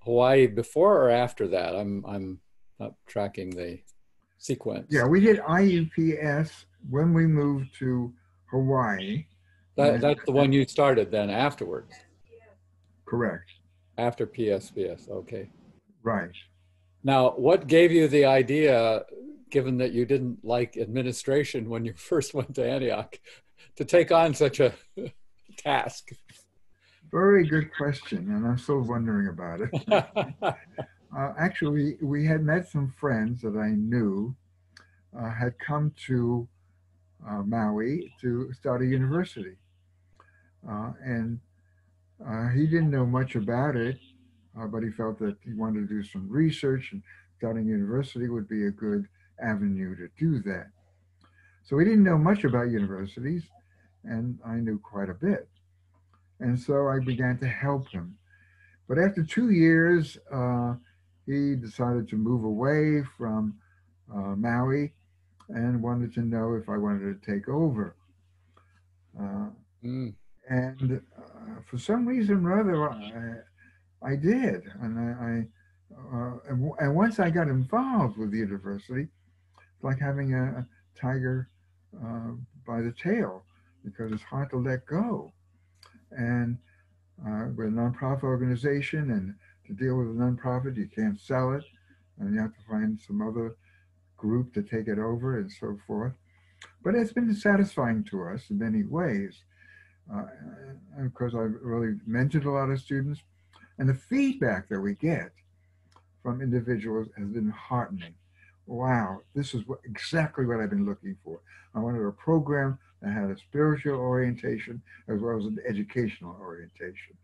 Hawaii before or after that. I'm I'm not tracking the sequence. Yeah, we did IUPS when we moved to Hawaii. That, that's the one you started then afterwards, Correct. after PSPS. Okay. Right. Now, what gave you the idea, given that you didn't like administration when you first went to Antioch, to take on such a task? Very good question, and I'm still wondering about it. Uh, actually, we had met some friends that I knew uh, had come to uh, Maui to start a university. Uh, and uh, he didn't know much about it, uh, but he felt that he wanted to do some research and starting a university would be a good avenue to do that. So he didn't know much about universities, and I knew quite a bit. And so I began to help him. But after two years, uh, he decided to move away from uh, Maui and wanted to know if I wanted to take over. Uh, Mm. and uh, for some reason or other, I, I did. And I, I uh, and, and once I got involved with the university, like having a, a tiger uh, by the tail because it's hard to let go. And uh, we're a nonprofit organization, and to deal with a nonprofit, you can't sell it, and you have to find some other group to take it over and so forth. But it's been satisfying to us in many ways. Uh, of course, I've really mentored a lot of students, and the feedback that we get from individuals has been heartening. Wow, this is what, exactly what I've been looking for. I wanted a program that had a spiritual orientation as well as an educational orientation.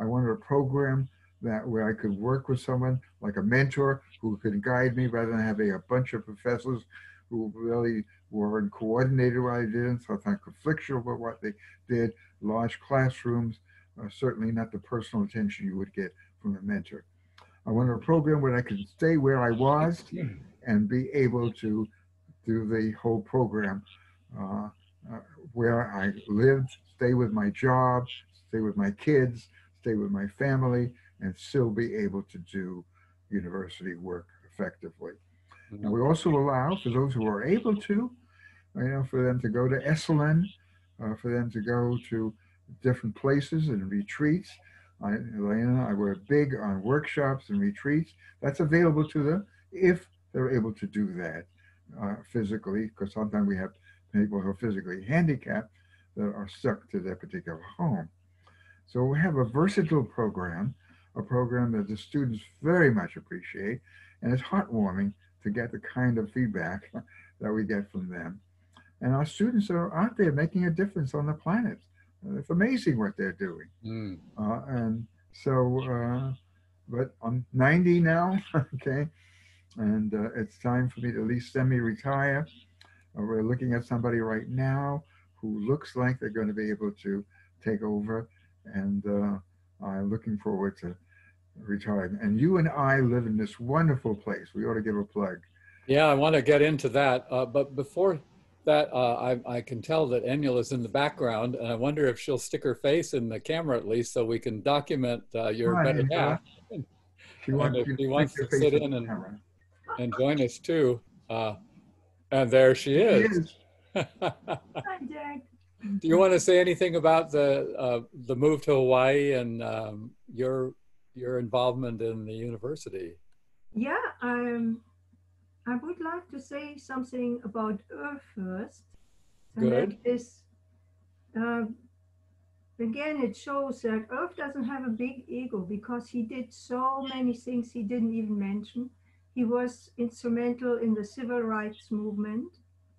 I wanted a program that where I could work with someone like a mentor who could guide me rather than having a bunch of professors who really weren't coordinated what I did and sometimes conflictual with what they did. Large classrooms, uh, certainly not the personal attention you would get from a mentor. I wanted a program where I could stay where I was and be able to do the whole program uh, uh, where I lived, stay with my job, stay with my kids, stay with my family, and still be able to do university work effectively. Now, we also allow for those who are able to, you know, for them to go to Esalen, uh, for them to go to different places and retreats. I, Elena, I were big on workshops and retreats. That's available to them if they're able to do that uh, physically, because sometimes we have people who are physically handicapped that are stuck to their particular home. So we have a versatile program, a program that the students very much appreciate, and it's heartwarming to get the kind of feedback that we get from them. And our students are out there making a difference on the planet. It's amazing what they're doing. Mm. Uh, and so, uh, but I'm 90 now, okay, and uh, it's time for me to at least semi-retire. Uh, we're looking at somebody right now who looks like they're going to be able to take over, and uh, I'm looking forward to retiring. And you and I live in this wonderful place. We ought to give a plug. Yeah, I want to get into that. Uh, but before that, uh, I, I can tell that Enul is in the background, and I wonder if she'll stick her face in the camera at least so we can document uh, your Hi, better half She wants, to wants to sit in and- camera. And join us too. Uh, and there she is. is. Hi, Jack. Do you want to say anything about the uh, the move to Hawaii and um, your your involvement in the university? Yeah, um, I would like to say something about Irv first. And Good. that is, uh, again, it shows that Irv doesn't have a big ego because he did so many things he didn't even mention. He was instrumental in the civil rights movement.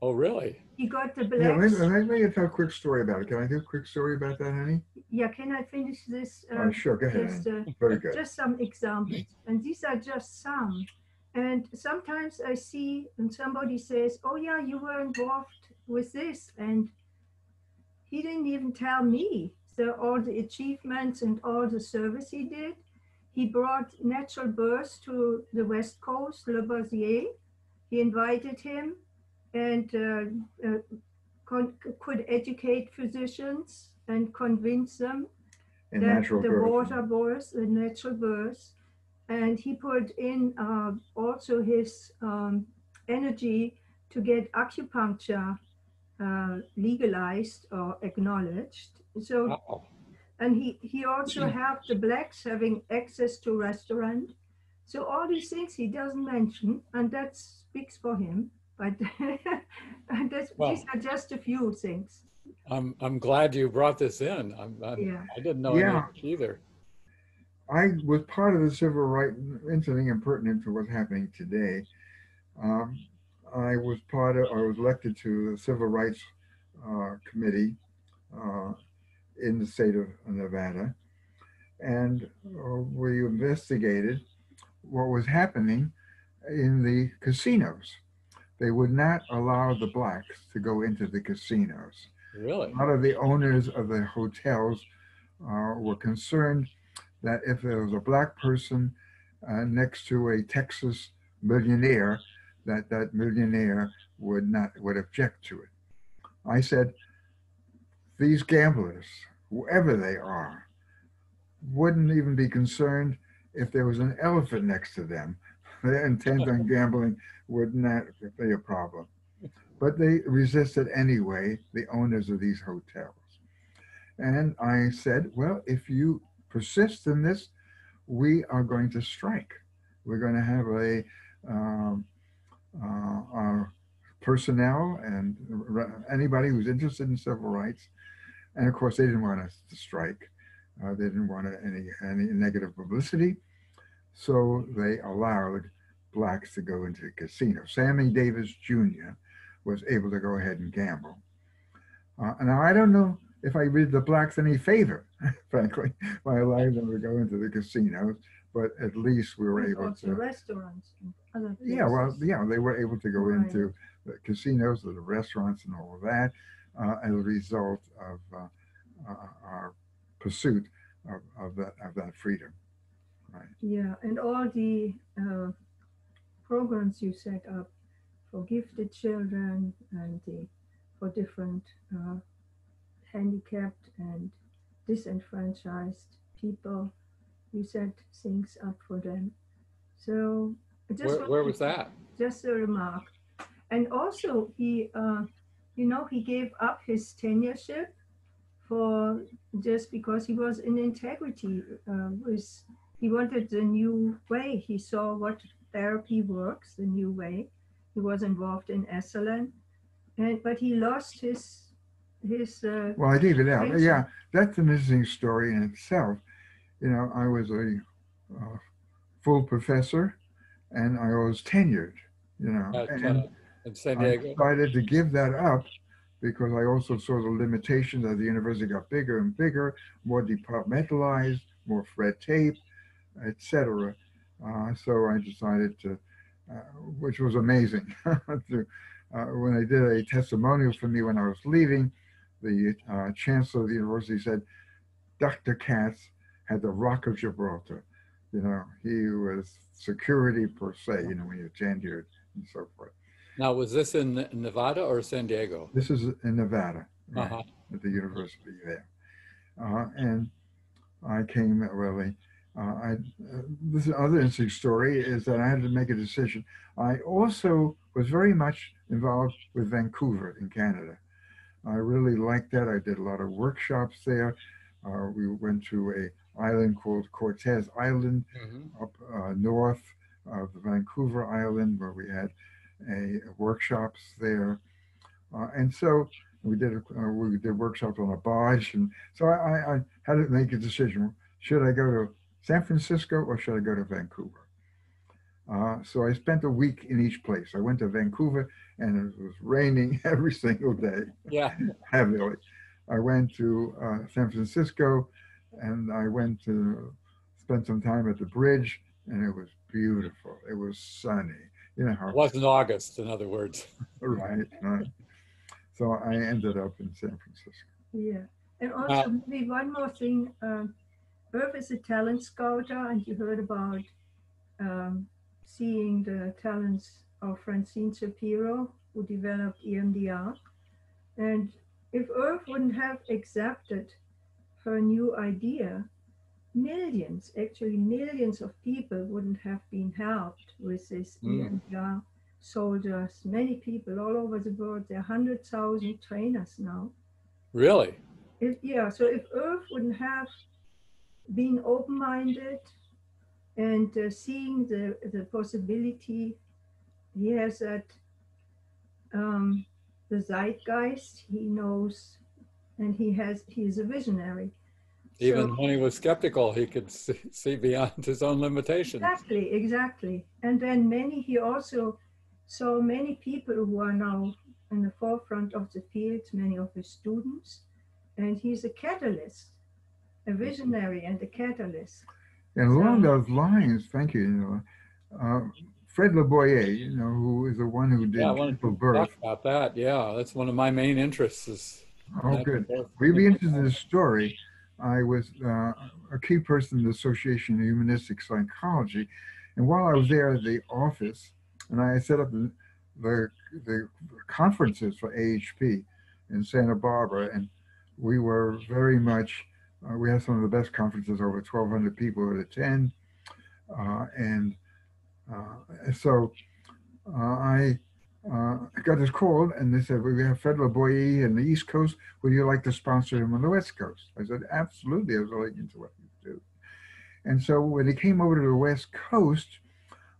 Oh, really? He got the Yeah, let, blacks. let me tell a quick story about it. Can I do a quick story about that, honey? Yeah, can I finish this? Uh, uh, sure, go ahead. just, uh, Very good. just some examples and these are just some and sometimes i see and somebody says oh yeah you were involved with this and he didn't even tell me so all the achievements and all the service he did he brought natural birth to the west coast Leboyer. he invited him and uh, uh, con- could educate physicians and convince them In the, the birth. water birth, the natural birth, and he put in uh, also his um, energy to get acupuncture uh, legalized or acknowledged. So, Wow. And he he also helped the blacks having access to restaurant. So all these things he doesn't mention, and that speaks for him. But that's, Well- these are just a few things. I'm I'm glad you brought this in. I'm, I'm Yeah. I didn't know Yeah. of either. I was part of the civil rights, interesting and pertinent to what's happening today. Um, I was part of, I was elected to the Civil Rights uh, Committee uh, in the state of Nevada. And uh, we investigated what was happening in the casinos. they would not allow the blacks to go into the casinos. Really? A lot of the owners of the hotels uh, were concerned that if there was a black person uh, next to a Texas millionaire, that that millionaire would not would object to it. I said, these gamblers, whoever they are, wouldn't even be concerned if there was an elephant next to them. Their intent on gambling would not be a problem. But they resisted anyway, the owners of these hotels. And I said, well, if you persist in this, we are going to strike. We're going to have a um, uh, our personnel and anybody who's interested in civil rights. And of course, they didn't want us to strike. Uh, they didn't want any any negative publicity, so they allowed blacks to go into the casino. Sammy Davis Jr. was able to go ahead and gamble. Uh, now I don't know if I did the blacks any favor, frankly, by allowing them to go into the casinos, but at least we were able to. restaurants. and other Yeah, well, yeah, they were able to go Right. into the casinos, the restaurants, and all of that uh, as a result of uh, uh, our pursuit of, of that of that freedom. Right. Yeah, and all the uh, programs you set up for gifted children and the for different uh, handicapped and disenfranchised people, you set things up for them. So just Where, where was that? just a remark. And also, he, uh, you know, he gave up his tenureship for just because he was in integrity. Uh, with he wanted the new way. He saw what therapy works, the new way. He was involved in Esalen, and but he lost his his. Uh, Well, I gave it out. Yeah, that's an interesting story in itself. You know, I was a uh, full professor, and I was tenured. You know, At, and in San I decided to give that up because I also saw the limitations as the university got bigger and bigger, more departmentalized, more red tape, etc. Uh, so I decided to, uh, which was amazing. to, uh, when I did a testimonial for me when I was leaving, the uh, chancellor of the university said, Dr. Katz had the Rock of Gibraltar. You know, he was security per se, you know, when you're tenured and so forth. Now, was this in Nevada or San Diego? This is in Nevada, right, Uh-huh. at the university there. Uh, and I came really, uh, I, uh, this other interesting story is that I had to make a decision. I also was very much involved with Vancouver in Canada. I really liked that. I did a lot of workshops there. Uh, we went to a island called Cortes Island Mhm. up uh, north of the Vancouver Island where we had a workshops there, uh, and so we did uh, we did workshops on a barge, and so I, I, I had to make a decision: should I go to San Francisco or should I go to Vancouver? Uh, so I spent a week in each place. I went to Vancouver, and it was raining every single day Yeah. heavily. I went to uh, San Francisco and I went to spend some time at the bridge and it was beautiful. It was sunny. You know It wasn't August, in other words. right, right. So I ended up in San Francisco. Yeah, and also maybe one more thing. Um, Irv is a talent scouter, and you heard about um, seeing the talents of Francine Shapiro, who developed EMDR. And if Irv wouldn't have accepted her new idea, millions, actually millions of people wouldn't have been helped with this Mm. EMDR soldiers. Many people all over the world. There are 100,000 trainers now. Really? If, yeah, so if Irv wouldn't have been open-minded and uh, seeing the the possibility, he has that um, the zeitgeist. He knows, and he has. He is a visionary. Even So- when he was skeptical, he could see, see beyond his own limitations. Exactly, exactly. And then many, he also saw many people who are now in the forefront of the field, many of his students, and he's a catalyst, a visionary and a catalyst. And along So- those lines, thank you. you know, uh, Fred Leboyer, you know, who is the one who did Yeah, I wanted to birth. talk about that. Yeah, that's one of my main interests. Is Oh, good. birth. We'd be interested in this story. I was uh, a key person in the Association of Humanistic Psychology. And while I was there at the office, and I set up the, the, the conferences for AHP in Santa Barbara, and we were very much, uh, we had some of the best conferences, over 1,200 people would attend. Uh, and uh, so uh, I uh, got this call and they said, we have Fred Leboyer in the East Coast. Would you like to sponsor him on the West Coast? I said, absolutely. I was really into what you do. And so when he came over to the West Coast,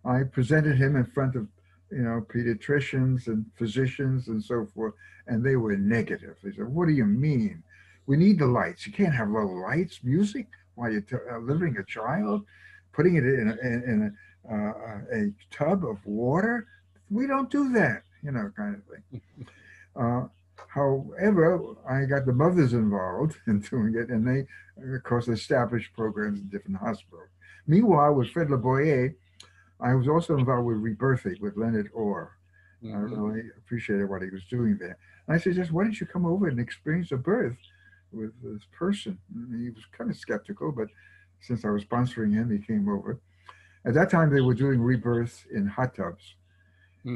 I presented him in front of, you know, pediatricians and physicians and so forth, and they were negative. They said, what do you mean? We need the lights. You can't have low lights, music while you're t- uh, delivering a child, putting it in a, in, a, uh, a tub of water. We don't do that, you know, kind of thing. Uh, however, I got the mothers involved in doing it, and they, of course, established programs in different hospitals. Meanwhile, with Fred Leboyer, I was also involved with Rebirthing with Leonard Orr. I Mhm. really appreciated what he was doing there. And I said, just why don't you come over and experience a birth with this person? And he was kind of skeptical, but since I was sponsoring him, he came over. At that time, they were doing rebirths in hot tubs.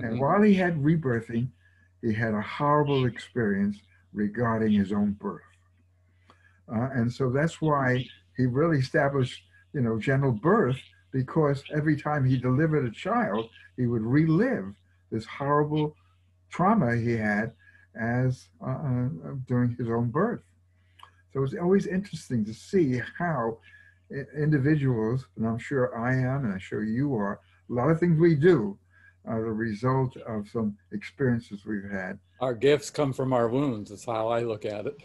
And Mhm. while he had rebirthing, he had a horrible experience regarding his own birth. Uh, and so that's why he really established, you know, gentle birth, because every time he delivered a child, he would relive this horrible trauma he had as uh, uh, during his own birth. So it's always interesting to see how individuals, and I'm sure I am, and I'm sure you are, a lot of things we do are the result of some experiences we've had. Our gifts come from our wounds. Is how I look at it.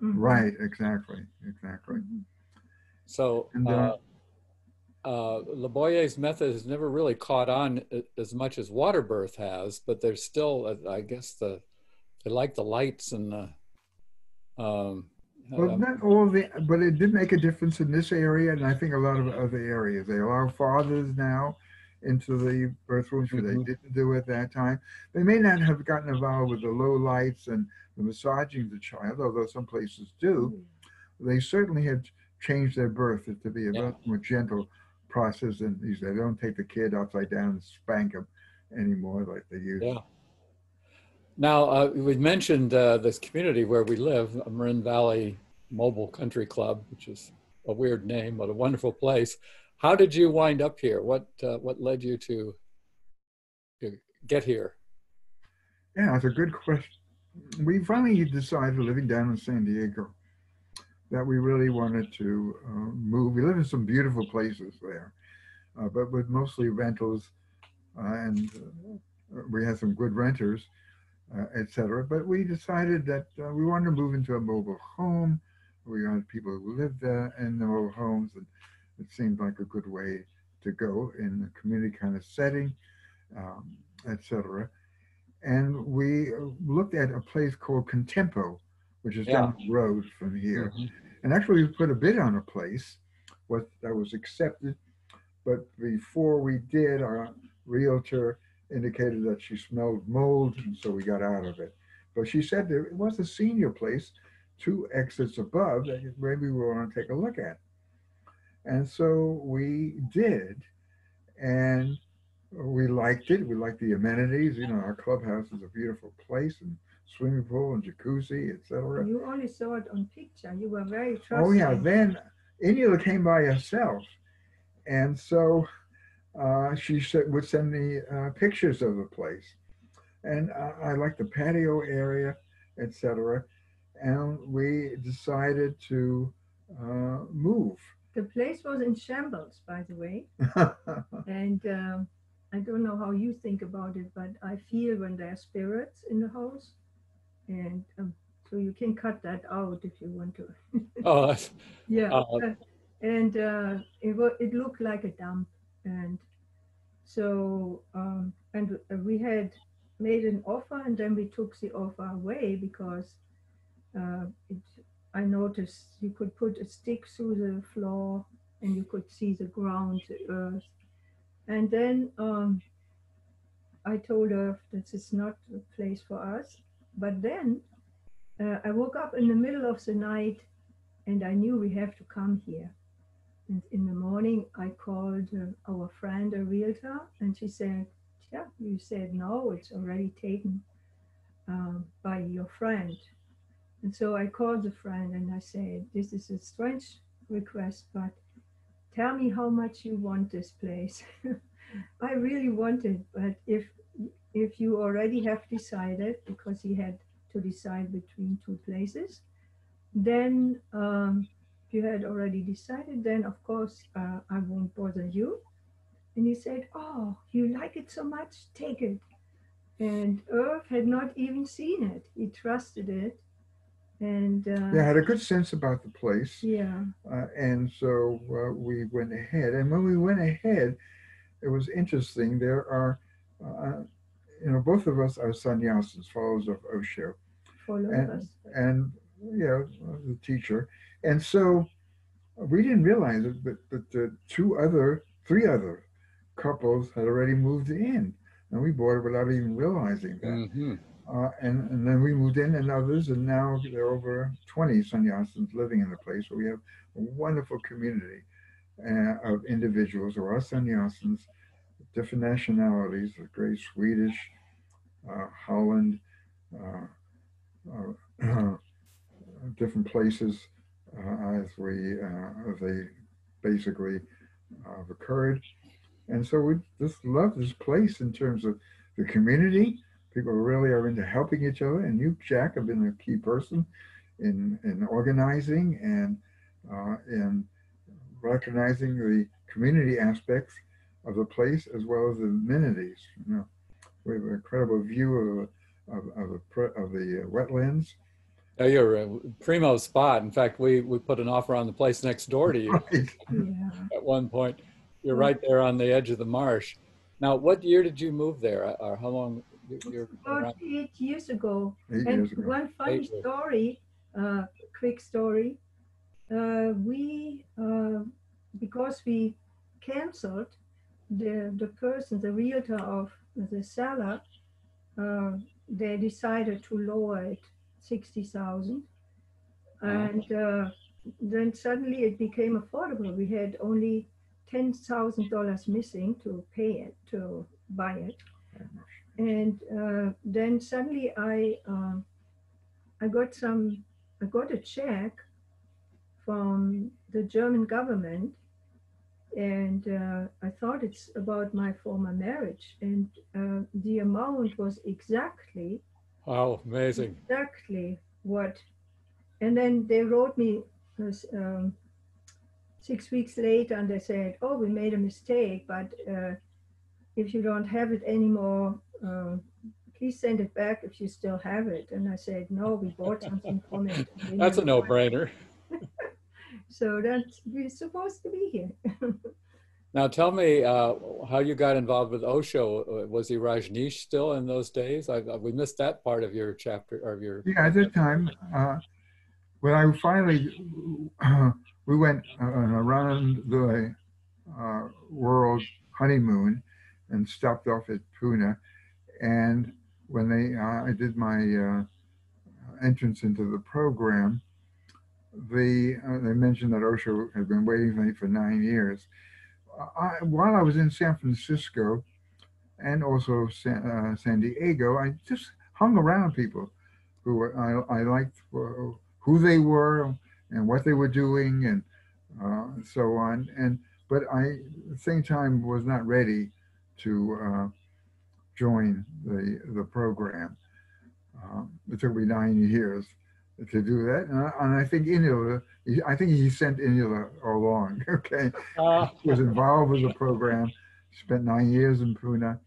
Mhm. Right, exactly, exactly. So And, uh, uh, uh, Leboyer's method has never really caught on as much as water birth has, but there's still, uh, I guess, the they like the lights and the. Um, Well, uh, not all the, but it did make a difference in this area, and I think a lot of other areas. They allow fathers now into the birth rooms, which they didn't do at that time. They may not have gotten involved with the low lights and the massaging the child, although some places do. They certainly have changed their birth to be a Yeah. much more gentle process, and they don't take the kid upside down and spank him anymore like they used. Yeah. Now, uh, we mentioned uh, this community where we live, Marin Valley Mobile Country Club, which is a weird name, but a wonderful place. How did you wind up here? What uh, what led you to, to get here? Yeah, it's a good question. We finally decided, living down in San Diego, that we really wanted to uh, move. We live in some beautiful places there, uh, but with mostly rentals, uh, and uh, we had some good renters, uh, et. But we decided that we wanted to move into a mobile home. We wanted people who lived uh, in the mobile homes, and it seemed like a good way to go in a community kind of setting, um, et cetera and we looked at a place called Contempo, which is down the road from here. Mhm. And actually, we put a bid on a place, what that was accepted. But before we did, our realtor indicated that she smelled mold, and so we got out of it. But she said there was a senior place, two exits above, that maybe we want to take a look at. And so we did, and we liked it. We liked the amenities. You know, our clubhouse is a beautiful place, and swimming pool and jacuzzi, etc. You only saw it on picture. You were very trusting. Oh yeah, then Inula came by herself, and so uh, she said, would send me uh, pictures of the place, and I, I liked the patio area, etc. And we decided to uh, move. The place was in shambles, by the way. And um, I don't know how you think about it, but I feel when there are spirits in the house. And um, so you can cut that out if you want to. Oh, Yeah. Uh, uh, and uh, it, wa- it looked like a dump. And so, um, and uh, we had made an offer and then we took the offer away because uh, it, I noticed you could put a stick through the floor and you could see the ground, the earth. And then um, I told her this is not the place for us. But then uh, I woke up in the middle of the night and I knew we have to come here. And in the morning, I called uh, our friend, a realtor, and she said, Yeah, you said no, it's already taken um, by your friend. And so I called the friend and I said, This is a strange request, but tell me how much you want this place. I really want it, but if if you already have decided, because he had to decide between two places, then um, if you had already decided, then of course uh, I won't bother you. And he said, Oh, you like it so much? Take it. And Irv had not even seen it. He trusted it. And uh, Yeah, I had a good sense about the place. yeah, Uh, and so uh, we went ahead. And when we went ahead, it was interesting. There are, uh, you know, both of us are sannyasins, followers of Osho, follow And- us. and, you know, the teacher. And so we didn't realize it, but, but the two other, three other couples had already moved in. And we bought it without even realizing that. Mhm. Uh, and, and then we moved in and others, and now there are over 20 sannyasins living in the place. So we have a wonderful community uh, of individuals who are sannyasins, different nationalities, the great Swedish, uh, Holland, uh, uh, different places uh, as we, as they basically uh, occurred. And so we just love this place in terms of the community, people really are into helping each other and you jack have been a key person in in organizing and uh, in recognizing the community aspects of the place as well as the amenities you know we have an incredible view of of, of, the, of the uh, wetlands Yeah, you're a primo spot. In fact, we, we put an offer on the place next door to you right at one point. You're right there on the edge of the marsh. Now, what year did you move there, or how long? You're About eight years ago. eight And years ago one funny Eight story, uh, quick story. Uh, we, uh, because we canceled the, the person, the realtor of the seller, uh, they decided to lower it 60,000. And uh, then suddenly it became affordable. We had only $10,000 missing to pay it, to buy it and uh, then suddenly I uh, I got some I got a check from the German government, and uh, I thought it's about my former marriage, and uh, the amount was exactly Wow, amazing. exactly what, and then they wrote me um, six weeks later, and they said, "Oh, we made a mistake, but uh, if you don't have it anymore, uh, please send it back if you still have it." And I said, "No, we bought something from it." We That's a never bought it." no-brainer. So that's we're supposed to be here. Now, tell me uh, how you got involved with Osho. Uh, Was he Rajneesh still in those days? I, I- we missed that part of your chapter, of your. Yeah, at that time, uh, when I finally, we went uh, around the uh, world honeymoon and stopped off at Pune. And when they, uh, I did my uh, entrance into the program, the uh, they mentioned that Osho had been waiting for me for nine years. I, while I was in San Francisco and also San, uh, San Diego, I just hung around people who I, I liked who they were and what they were doing and uh, so on. And but I, at the same time, was not ready to uh, join the the program. Um, it took me nine years to do that, and I, and I think Inula, I think he sent Inula along. Okay, Ah, was involved with the program, spent nine years in Pune,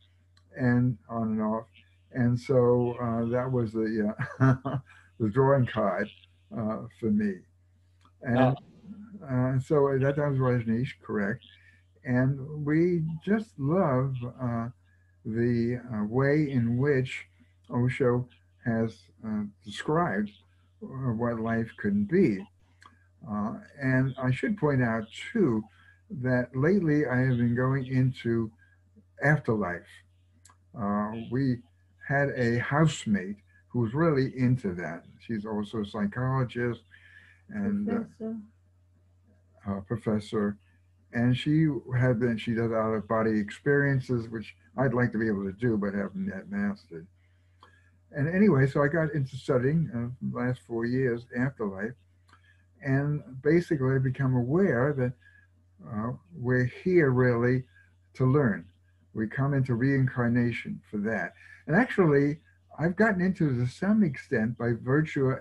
and on and off. And so uh, that was the uh, the drawing card uh, for me. And uh, so that, that was Rajneesh, correct. And we just love uh, the uh, way in which Osho has uh, described uh, what life can be. Uh, and I should point out, too, that lately I have been going into afterlife uh, we had a housemate who was really into that. She's also a psychologist and Professor. uh, professor, and she had been she does out of body experiences, which I'd like to be able to do, but haven't yet mastered. And anyway, so I got into studying uh, the last four years afterlife, and basically I become aware that uh, we're here really to learn. We come into reincarnation for that, and actually I've gotten into to some extent by virtue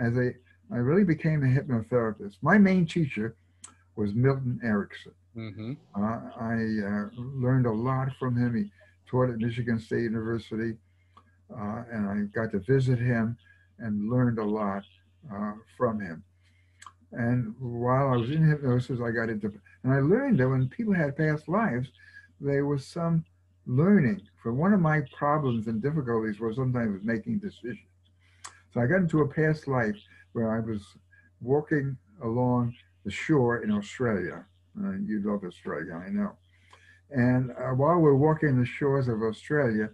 as a I really became a hypnotherapist. My main teacher was Milton Erickson. Hmm Uh, I uh, learned a lot from him. He taught at Michigan State University, uh, and I got to visit him and learned a lot uh, from him. And while I was in hypnosis, I got into, and I learned that when people had past lives, there was some learning. For one of my problems and difficulties was sometimes making decisions. So I got into a past life where I was walking along the shore in Australia. Uh, you love Australia, I know. And uh, while we're walking the shores of Australia,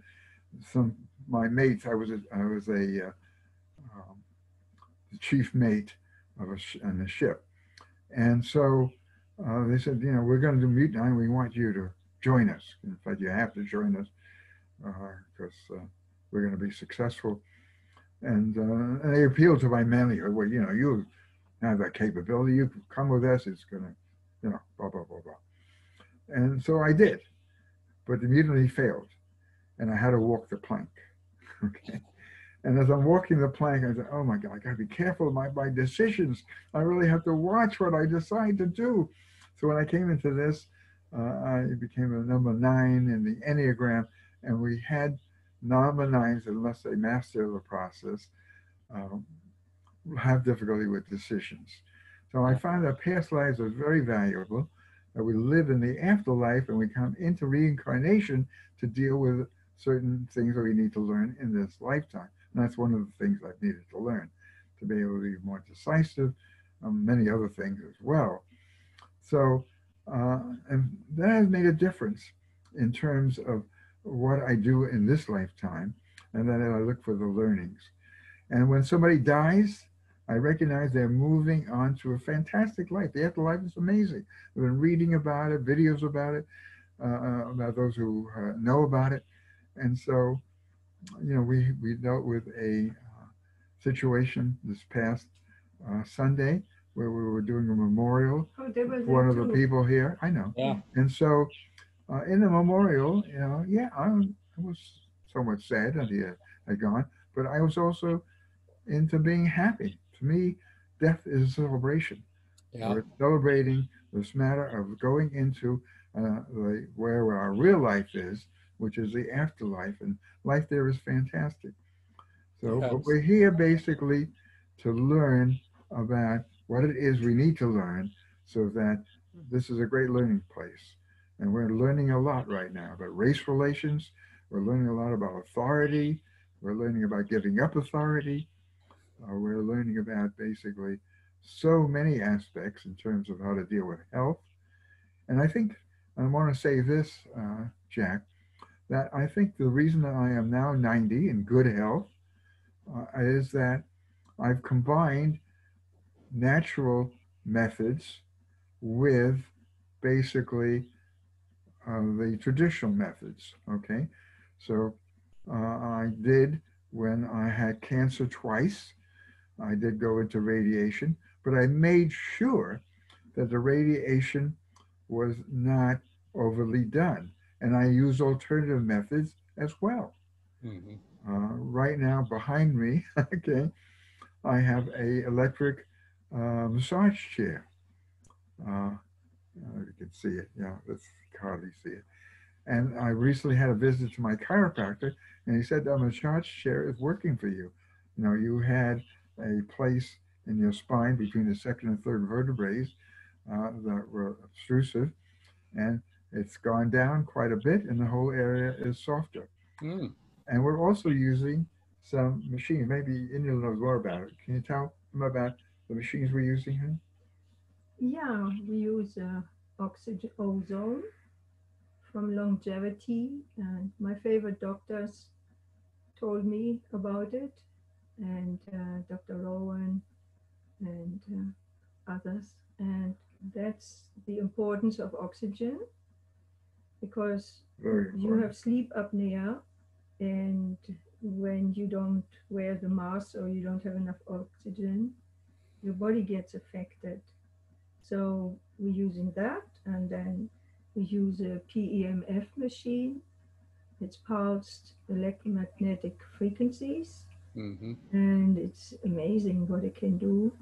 some my mates, I was a, I was a uh, um, the chief mate of a on the ship, and so uh, they said, you know, we're going to do mute nine. We want you to join us. In fact, you have to join us because uh, we're going to be successful. And, uh, and they appealed to my manlyhood. Well, you know, you have that capability. You come with us. It's going to, you know, blah blah blah blah. And so I did, but immediately failed, and I had to walk the plank. Okay. And as I'm walking the plank, I said, "Oh my God, I got to be careful of my, my decisions. I really have to watch what I decide to do." So when I came into this, uh, I became a number nine in the Enneagram, and we had number nines, unless they master the process, um, have difficulty with decisions. So I find that past lives are very valuable. That we live in the afterlife, and we come into reincarnation to deal with certain things that we need to learn in this lifetime. And that's one of the things I've needed to learn to be able to be more decisive, um, many other things as well. So, uh, and that has made a difference in terms of what I do in this lifetime, and then I look for the learnings. And when somebody dies, I recognize they're moving on to a fantastic life. The afterlife is amazing. I've been reading about it, videos about it, uh, about those who uh, know about it. And so, you know, we, we dealt with a uh, situation this past uh, Sunday where we were doing a memorial Oh, there was for one that of the people here. I know. Yeah. And so, uh, in the memorial, you know, yeah, I, I was somewhat sad that he had, had gone, but I was also into being happy. To me, death is a celebration. Yeah. We're celebrating this matter of going into uh, the, where our real life is, which is the afterlife, and life there is fantastic. So, but we're here basically to learn about what it is we need to learn, so that this is a great learning place. And we're learning a lot right now about race relations. We're learning a lot about authority. We're learning about giving up authority. Uh, we're learning about basically so many aspects in terms of how to deal with health. And I think I want to say this, uh, Jack, that I think the reason that I am now 90 in good health uh, is that I've combined natural methods with basically uh, the traditional methods. Okay, so uh, I did when I had cancer twice. I did go into radiation, but I made sure that the radiation was not overly done, and I used alternative methods as well. Mhm. Uh, right now, behind me, okay, I have a electric uh, massage chair. Uh, uh, you can see it. Yeah, let's hardly see it. And I recently had a visit to my chiropractor, and he said that massage chair is working for you. You know, you had a place in your spine between the second and third vertebrae uh, that were obtrusive, and it's gone down quite a bit, and the whole area is softer. Mm. And we're also using some machines. Maybe India knows more about it. Can you tell them about the machines we're using here? Yeah, we use uh, oxygen ozone from longevity. And my favorite doctors told me about it, and uh, Dr. Rowan and uh, others. And that's the importance of oxygen because you have sleep apnea, and when you don't wear the mask or you don't have enough oxygen, your body gets affected. So we're using that, and then we use a PEMF machine. It's pulsed electromagnetic frequencies, hmm and it's amazing what it can do.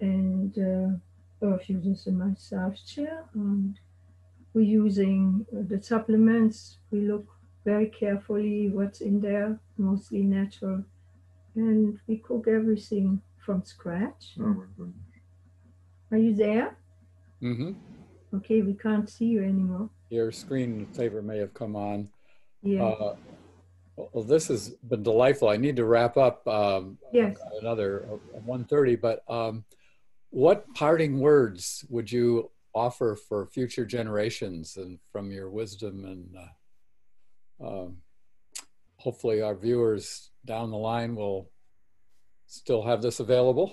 And uh, Irv uses a massage chair, and we're using uh, the supplements. We look very carefully what's in there, mostly natural, and we cook everything from scratch. Oh, my. Are you there? hmm Okay, we can't see you anymore. Your screen saver may have come on. Yeah. Uh, well, this has been delightful. I need to wrap up um, yes. another uh, 1.30, but um, what parting words would you offer for future generations and from your wisdom and uh, um, hopefully our viewers down the line will still have this available?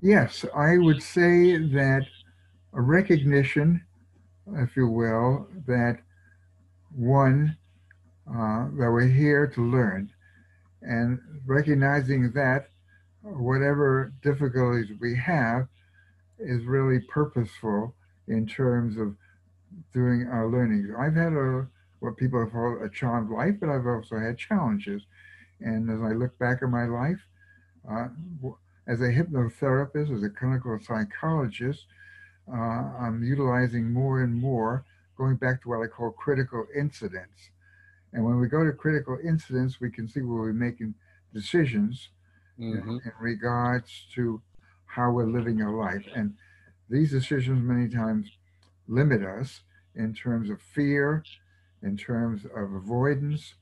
Yes, I would say that a recognition, if you will, that one, uh, that we're here to learn, and recognizing that whatever difficulties we have is really purposeful in terms of doing our learning. I've had a what people have called a charmed life, but I've also had challenges. And as I look back at my life, uh, as a hypnotherapist, as a clinical psychologist, uh, I'm utilizing more and more going back to what I call critical incidents. And when we go to critical incidents, we can see where we're making decisions hmm in regards to how we're living our life. And these decisions many times limit us in terms of fear, in terms of avoidance.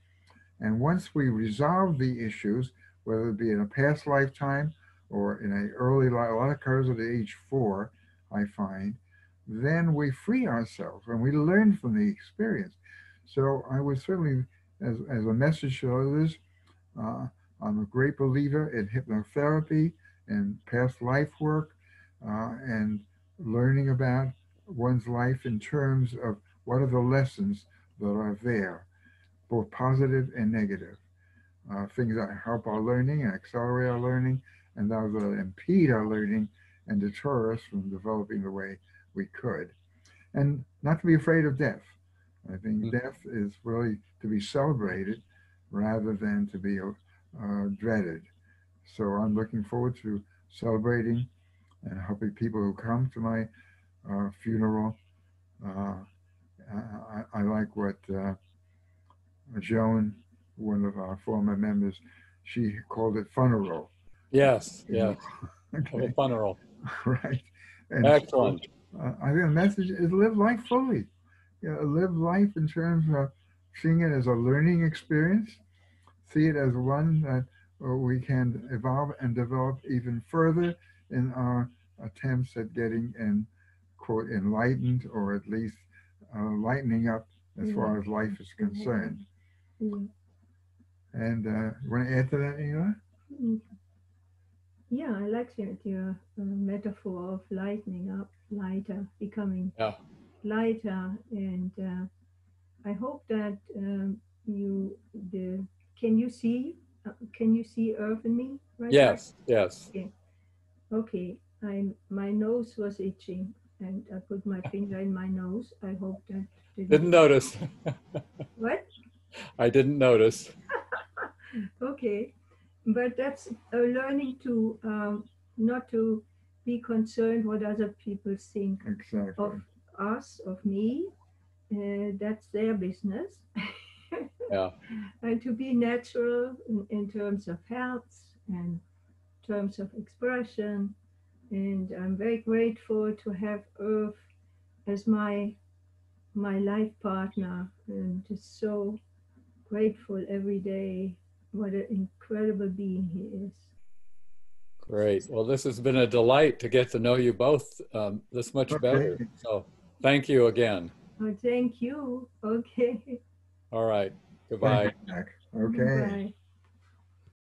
And once we resolve the issues, whether it be in a past lifetime or in an early life, a lot of occurs at age four, I find, then we free ourselves and we learn from the experience. So I would certainly, as, as a message to others, uh, I'm a great believer in hypnotherapy and past life work uh, and learning about one's life in terms of what are the lessons that are there, both positive and negative. Uh, things that help our learning and accelerate our learning, and those that impede our learning and deter us from developing the way we could. And not to be afraid of death. I think Mhm. death is really to be celebrated rather than to be uh, dreaded. So I'm looking forward to celebrating and helping people who come to my uh, funeral. Uh, I, I like what uh, Joan, one of our former members, she called it funeral. Yes, yes. Okay, funeral. right. And so, Excellent. uh, I think the message is live life fully. You know, live life in terms of seeing it as a learning experience, see it as one that uh, we can evolve and develop even further in our attempts at getting and quote enlightened or at least uh, lightening up as far as life is concerned. Mm. And uh, you want to add to that, Ela? Mm. Yeah, I like your, your uh, metaphor of lightening up, lighter, becoming Yeah. Lighter, and uh, I hope that um, you the can you see uh, can you see Irv and me right now? Yes, yes. Okay, I my nose was itching, and I put my finger in my nose. I hope that Didn't notice. what? I didn't notice. Okay, but that's a learning to um, not to be concerned what other people think Exactly. of us, of me. Uh, that's their business. Yeah. and to be natural in, in terms of health and terms of expression. And I'm very grateful to have Irv as my my life partner, and just so grateful every day. What an incredible being he is. Great. Well, this has been a delight to get to know you both um, this much Okay. better. So thank you again. Oh, thank you. Okay. All right. Goodbye. Okay. Bye.